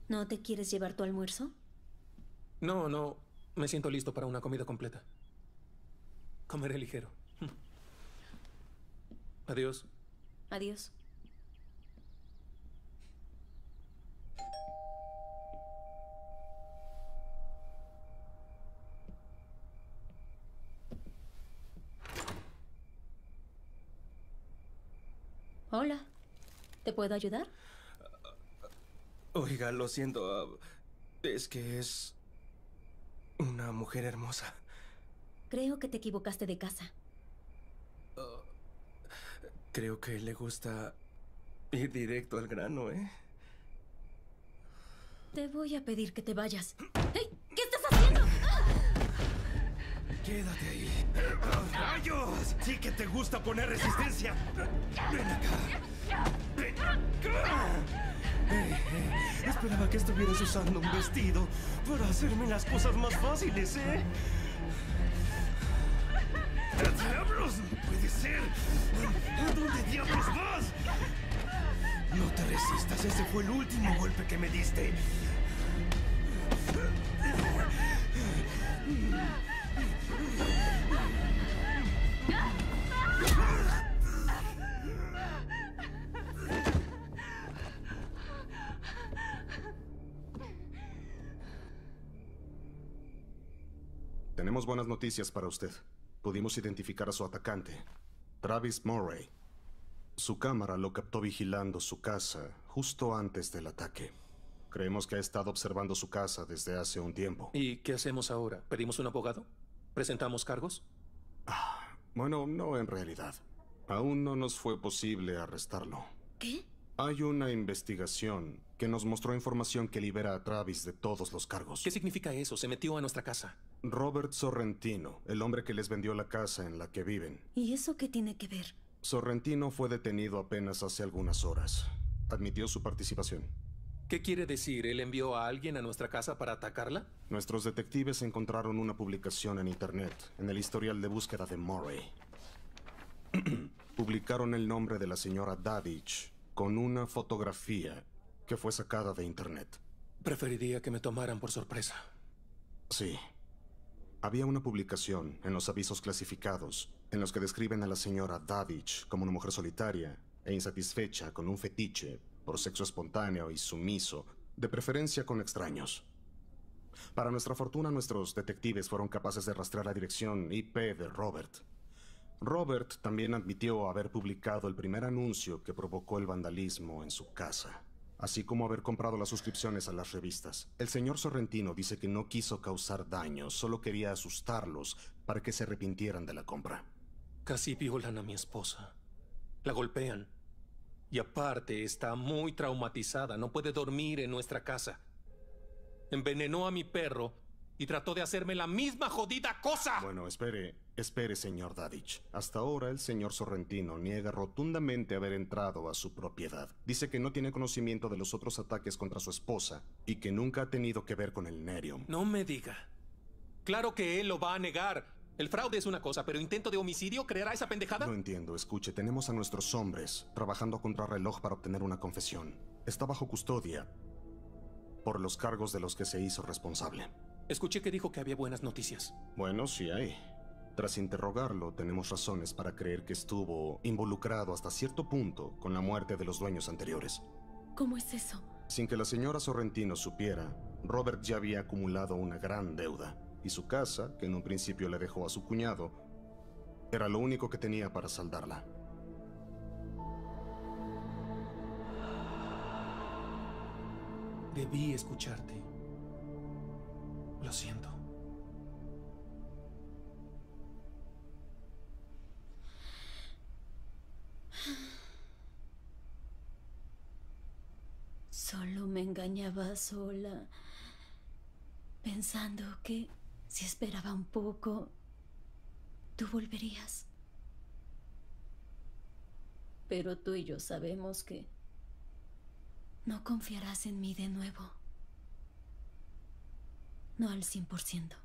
¿No te quieres llevar tu almuerzo? No, no. Me siento listo para una comida completa. Comeré ligero. Adiós. Adiós. Hola. ¿Te puedo ayudar? Oiga, lo siento. es que es una mujer hermosa. Creo que te equivocaste de casa. Creo que le gusta ir directo al grano, ¿eh? Te voy a pedir que te vayas. ¿Qué estás haciendo? Quédate ahí. ¡Rayos! Sí que te gusta poner resistencia. Ven acá. Eh, esperaba que estuvieras usando un vestido para hacerme las cosas más fáciles, ¿eh? ¡Diablos! ¡No puede ser! ¿A dónde diablos vas? No te resistas, ese fue el último golpe que me diste. Tenemos buenas noticias para usted. Pudimos identificar a su atacante, Travis Murray. Su cámara lo captó vigilando su casa justo antes del ataque. Creemos que ha estado observando su casa desde hace un tiempo. ¿Y qué hacemos ahora? ¿Pedimos un abogado? ¿Presentamos cargos? Bueno, no en realidad. Aún no nos fue posible arrestarlo. ¿Qué? Hay una investigación que nos mostró información que libera a Travis de todos los cargos. ¿Qué significa eso? Se metió a nuestra casa. Robert Sorrentino, el hombre que les vendió la casa en la que viven. ¿Y eso qué tiene que ver? Sorrentino fue detenido apenas hace algunas horas. Admitió su participación. ¿Qué quiere decir? ¿Él envió a alguien a nuestra casa para atacarla? Nuestros detectives encontraron una publicación en Internet, en el historial de búsqueda de Murray. Publicaron el nombre de la señora Dadich con una fotografía que fue sacada de Internet. Preferiría que me tomaran por sorpresa. Sí. Había una publicación en los avisos clasificados en los que describen a la señora Dadich como una mujer solitaria e insatisfecha con un fetiche por sexo espontáneo y sumiso, de preferencia con extraños. Para nuestra fortuna, nuestros detectives fueron capaces de rastrear la dirección IP de Robert. Robert también admitió haber publicado el primer anuncio que provocó el vandalismo en su casa, así como haber comprado las suscripciones a las revistas. El señor Sorrentino dice que no quiso causar daño, solo quería asustarlos para que se arrepintieran de la compra. Casi violan a mi esposa. La golpean. Y aparte está muy traumatizada, no puede dormir en nuestra casa. Envenenó a mi perro y trató de hacerme la misma jodida cosa. Bueno, espere, espere, señor Dadich. Hasta ahora el señor Sorrentino niega rotundamente haber entrado a su propiedad. Dice que no tiene conocimiento de los otros ataques contra su esposa y que nunca ha tenido que ver con el Nerium. No me diga. Claro que él lo va a negar. El fraude es una cosa, pero intento de homicidio creará esa pendejada. No entiendo, escuche, tenemos a nuestros hombres trabajando contra reloj para obtener una confesión. Está bajo custodia por los cargos de los que se hizo responsable. Escuché que dijo que había buenas noticias. Bueno, sí hay. Tras interrogarlo, tenemos razones para creer que estuvo involucrado hasta cierto punto con la muerte de los dueños anteriores. ¿Cómo es eso? Sin que la señora Sorrentino supiera, Robert ya había acumulado una gran deuda, y su casa, que en un principio le dejó a su cuñado, era lo único que tenía para saldarla. Debí escucharte. Lo siento. Solo me engañaba sola, pensando que si esperaba un poco, tú volverías. Pero tú y yo sabemos que no confiarás en mí de nuevo. No al 100%.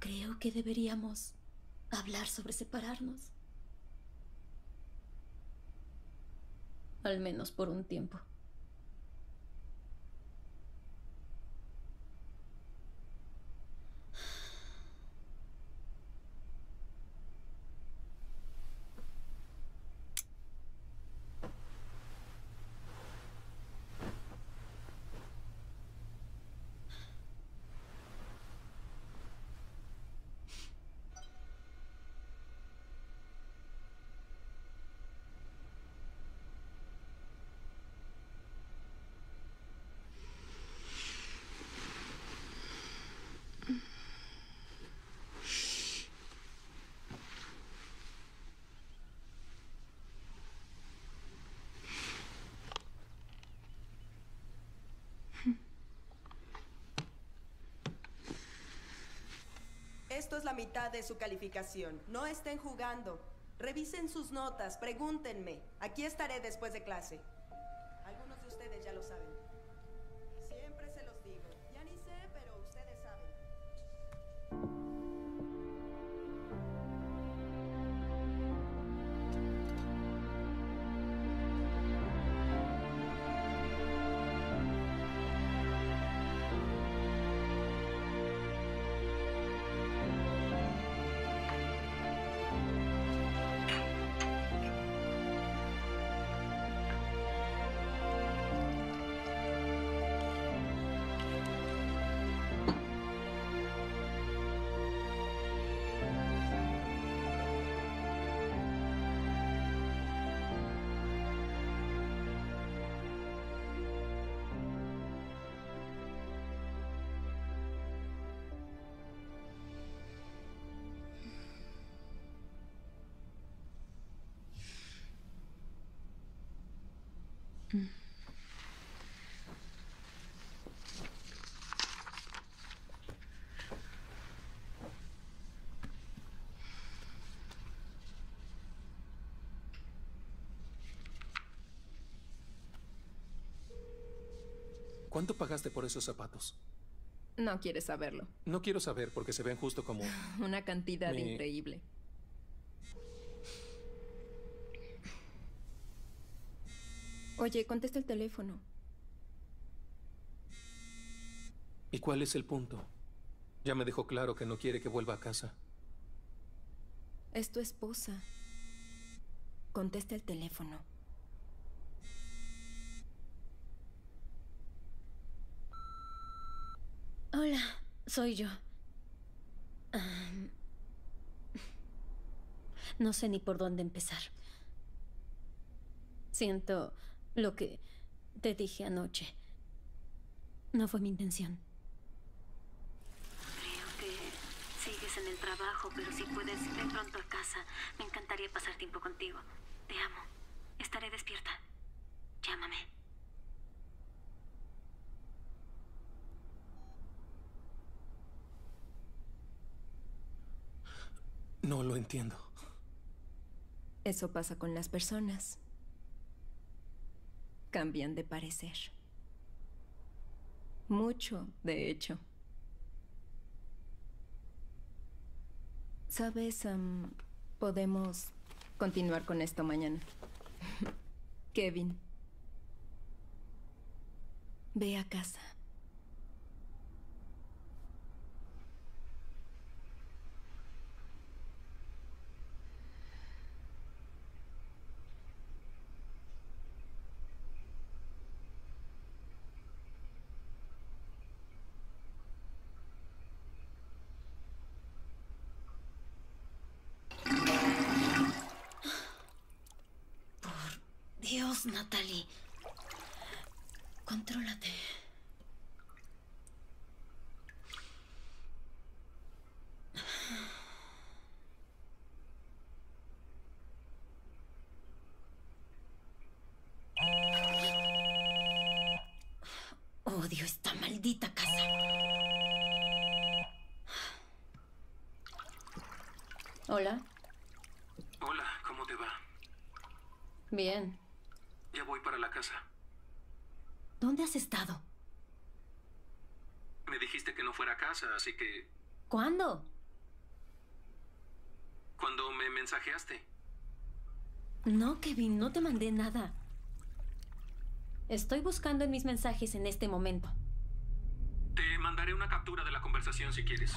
Creo que deberíamos hablar sobre separarnos. Al menos por un tiempo. Esto es la mitad de su calificación. No estén jugando. Revisen sus notas, pregúntenme. Aquí estaré después de clase. ¿Cuánto pagaste por esos zapatos? No quieres saberlo. No quiero saber porque se ven justo como... Una cantidad Mi- increíble. Oye, contesta el teléfono. ¿Y cuál es el punto? Ya me dejó claro que no quiere que vuelva a casa. Es tu esposa. Contesta el teléfono. Hola, soy yo. No sé ni por dónde empezar. Siento lo que te dije anoche. No fue mi intención. Creo que sigues en el trabajo, pero si puedes, ven pronto a casa. Me encantaría pasar tiempo contigo. Te amo. Estaré despierta. Llámame. No lo entiendo. Eso pasa con las personas. Cambian de parecer. Mucho, de hecho. Sabes, podemos continuar con esto mañana. Kevin. Ve a casa. Dios, Natalie. Contrólate. Odio esta maldita casa. Hola. Hola, ¿cómo te va? Bien. Ya voy para la casa. ¿Dónde has estado? Me dijiste que no fuera a casa, así que ¿Cuándo? cuando me mensajeaste. No, Kevin, no te mandé nada. Estoy buscando en mis mensajes en este momento. Te mandaré una captura de la conversación si quieres.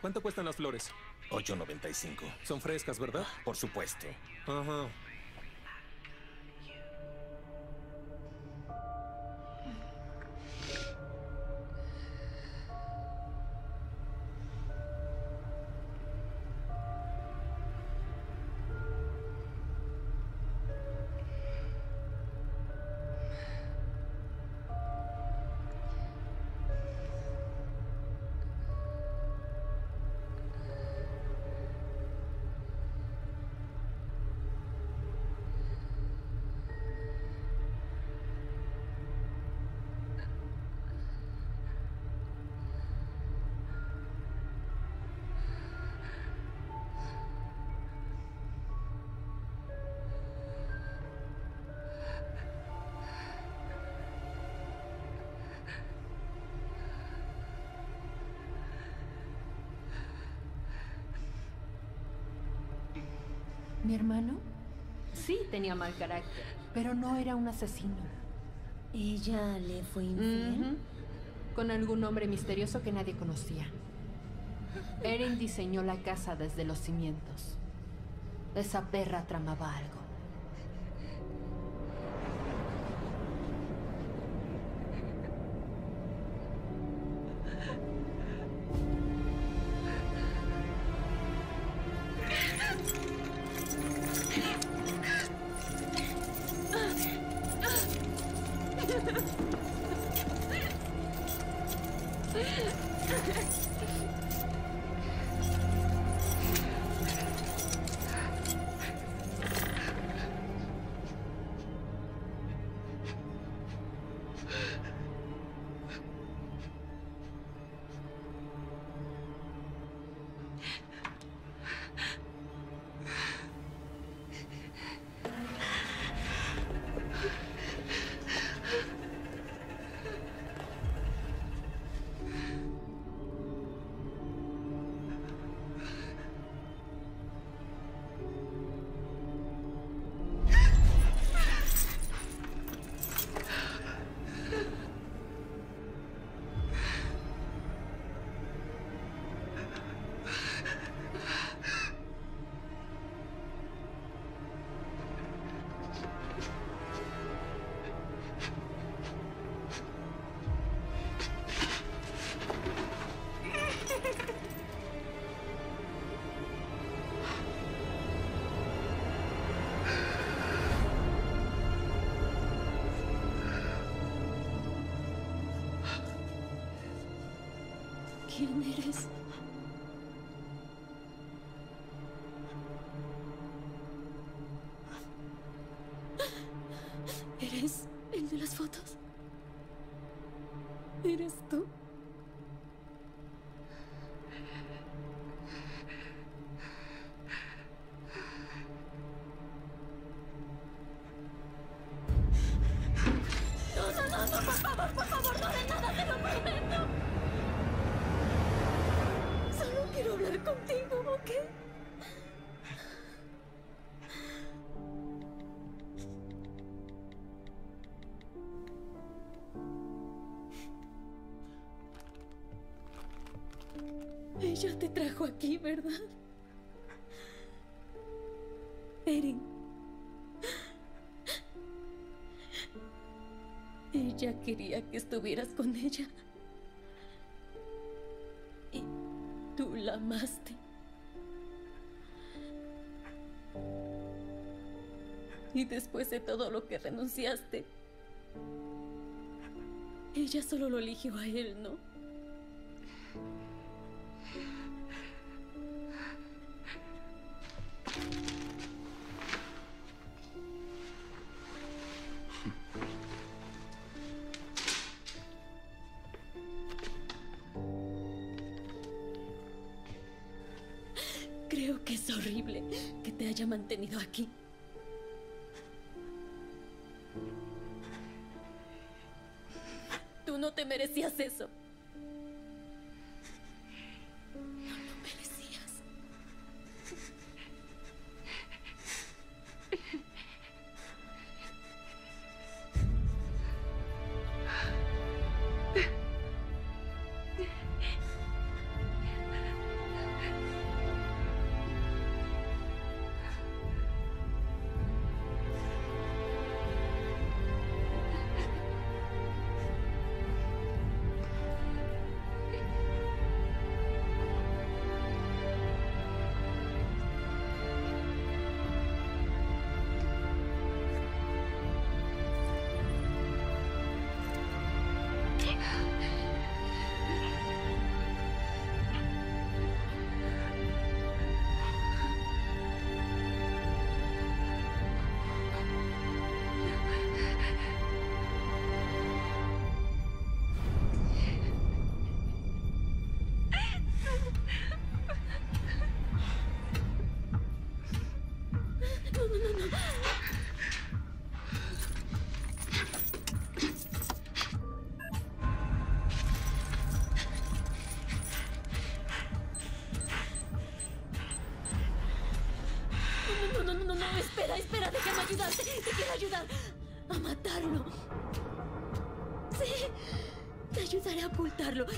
¿Cuánto cuestan las flores? 8.95. Son frescas, ¿verdad? Por supuesto. Ajá. Tenía mal carácter, pero no era un asesino. ¿Ella le fue infiel? Con algún hombre misterioso que nadie conocía. Erin diseñó la casa desde los cimientos. Esa perra tramaba algo. Ella te trajo aquí, ¿verdad? Erin. Ella quería que estuvieras con ella. Y tú la amaste. Y después de todo lo que renunciaste, ella solo lo eligió a él, ¿no?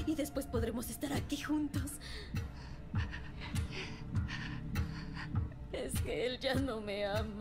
Y después podremos estar aquí juntos. Es que él ya no me ama.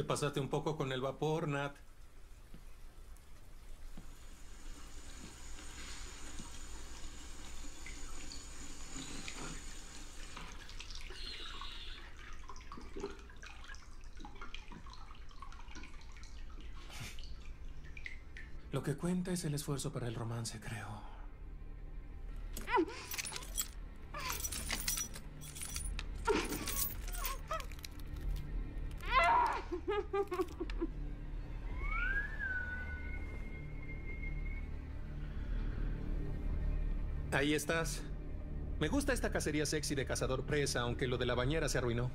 Te pasaste un poco con el vapor, Nat. Lo que cuenta es el esfuerzo para el romance, creo. Ahí estás. Me gusta esta cacería sexy de cazador presa, aunque lo de la bañera se arruinó.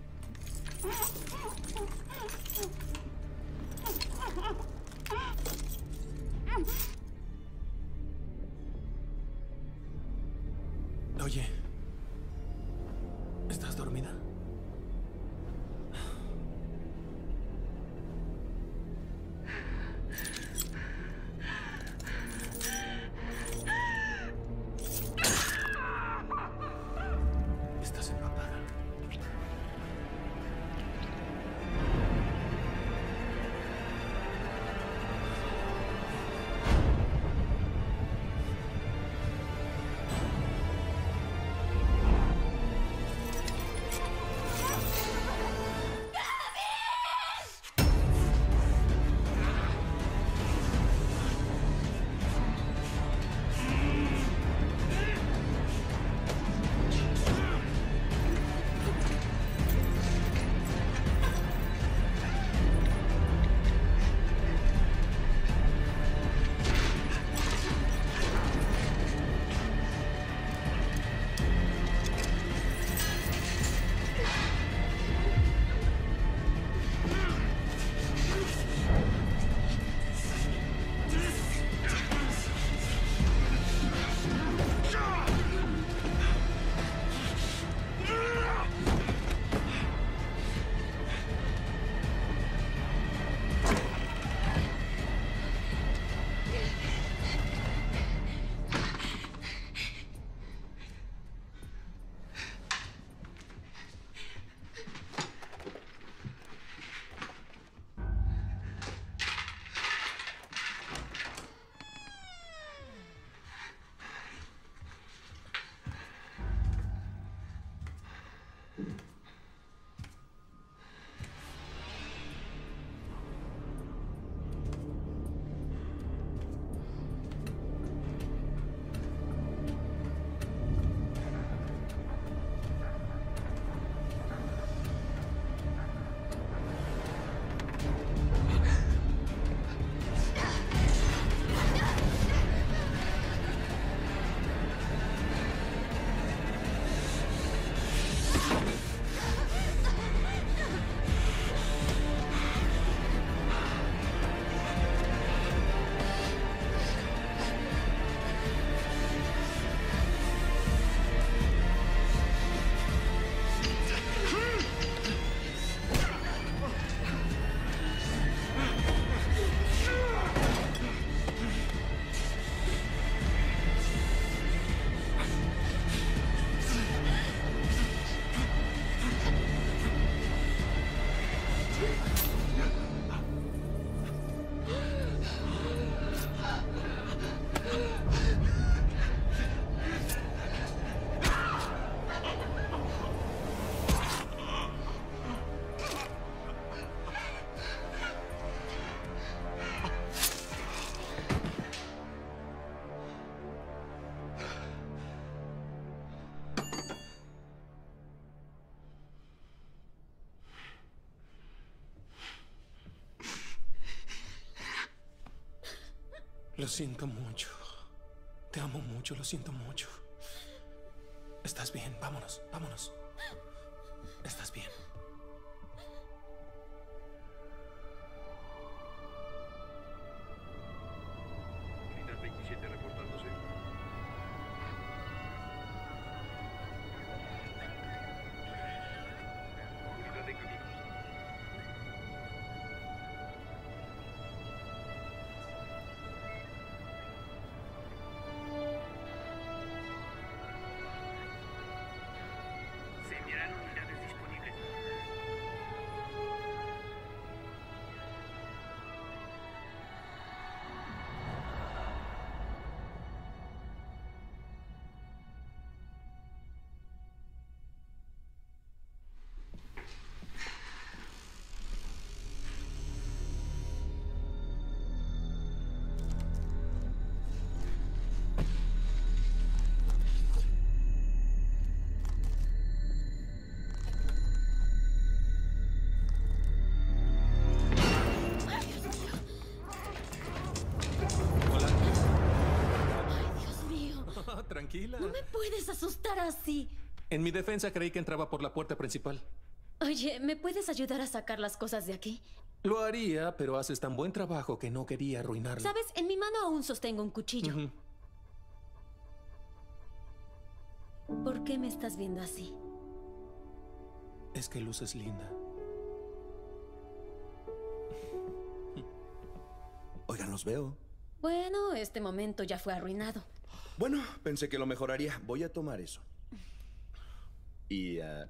Lo siento mucho. Te amo mucho, lo siento mucho. Estás bien, vámonos, vámonos. Tranquila. No me puedes asustar así. En mi defensa creí que entraba por la puerta principal. Oye, ¿me puedes ayudar a sacar las cosas de aquí? Lo haría, pero haces tan buen trabajo que no quería arruinarlo. Sabes, en mi mano aún sostengo un cuchillo. ¿Por qué me estás viendo así? Es que luces linda. Oigan, los veo. Bueno, este momento ya fue arruinado. Bueno, pensé que lo mejoraría. Voy a tomar eso. Y ah,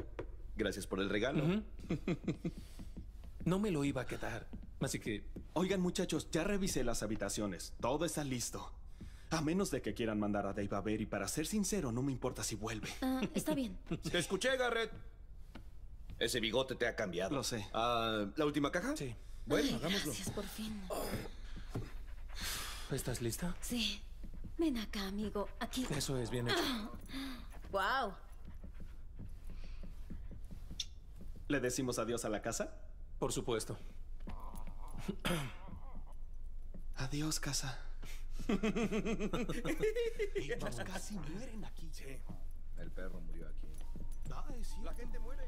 gracias por el regalo. No me lo iba a quedar. Así que. Oigan, muchachos, ya revisé las habitaciones. Todo está listo. A menos de que quieran mandar a Dave a ver, y para ser sincero, no me importa si vuelve. Ah, está bien. Te escuché, Garrett. Ese bigote te ha cambiado. Lo sé. Ah, ¿La última caja? Sí. Bueno, Ay, hagámoslo. Gracias, por fin. ¿Estás lista? Sí. Ven acá, amigo. Aquí. Eso es bien hecho. Wow. ¿Le decimos adiós a la casa? Por supuesto. Adiós, casa. Ellos casi mueren aquí. El perro murió aquí. Sí. La gente muere.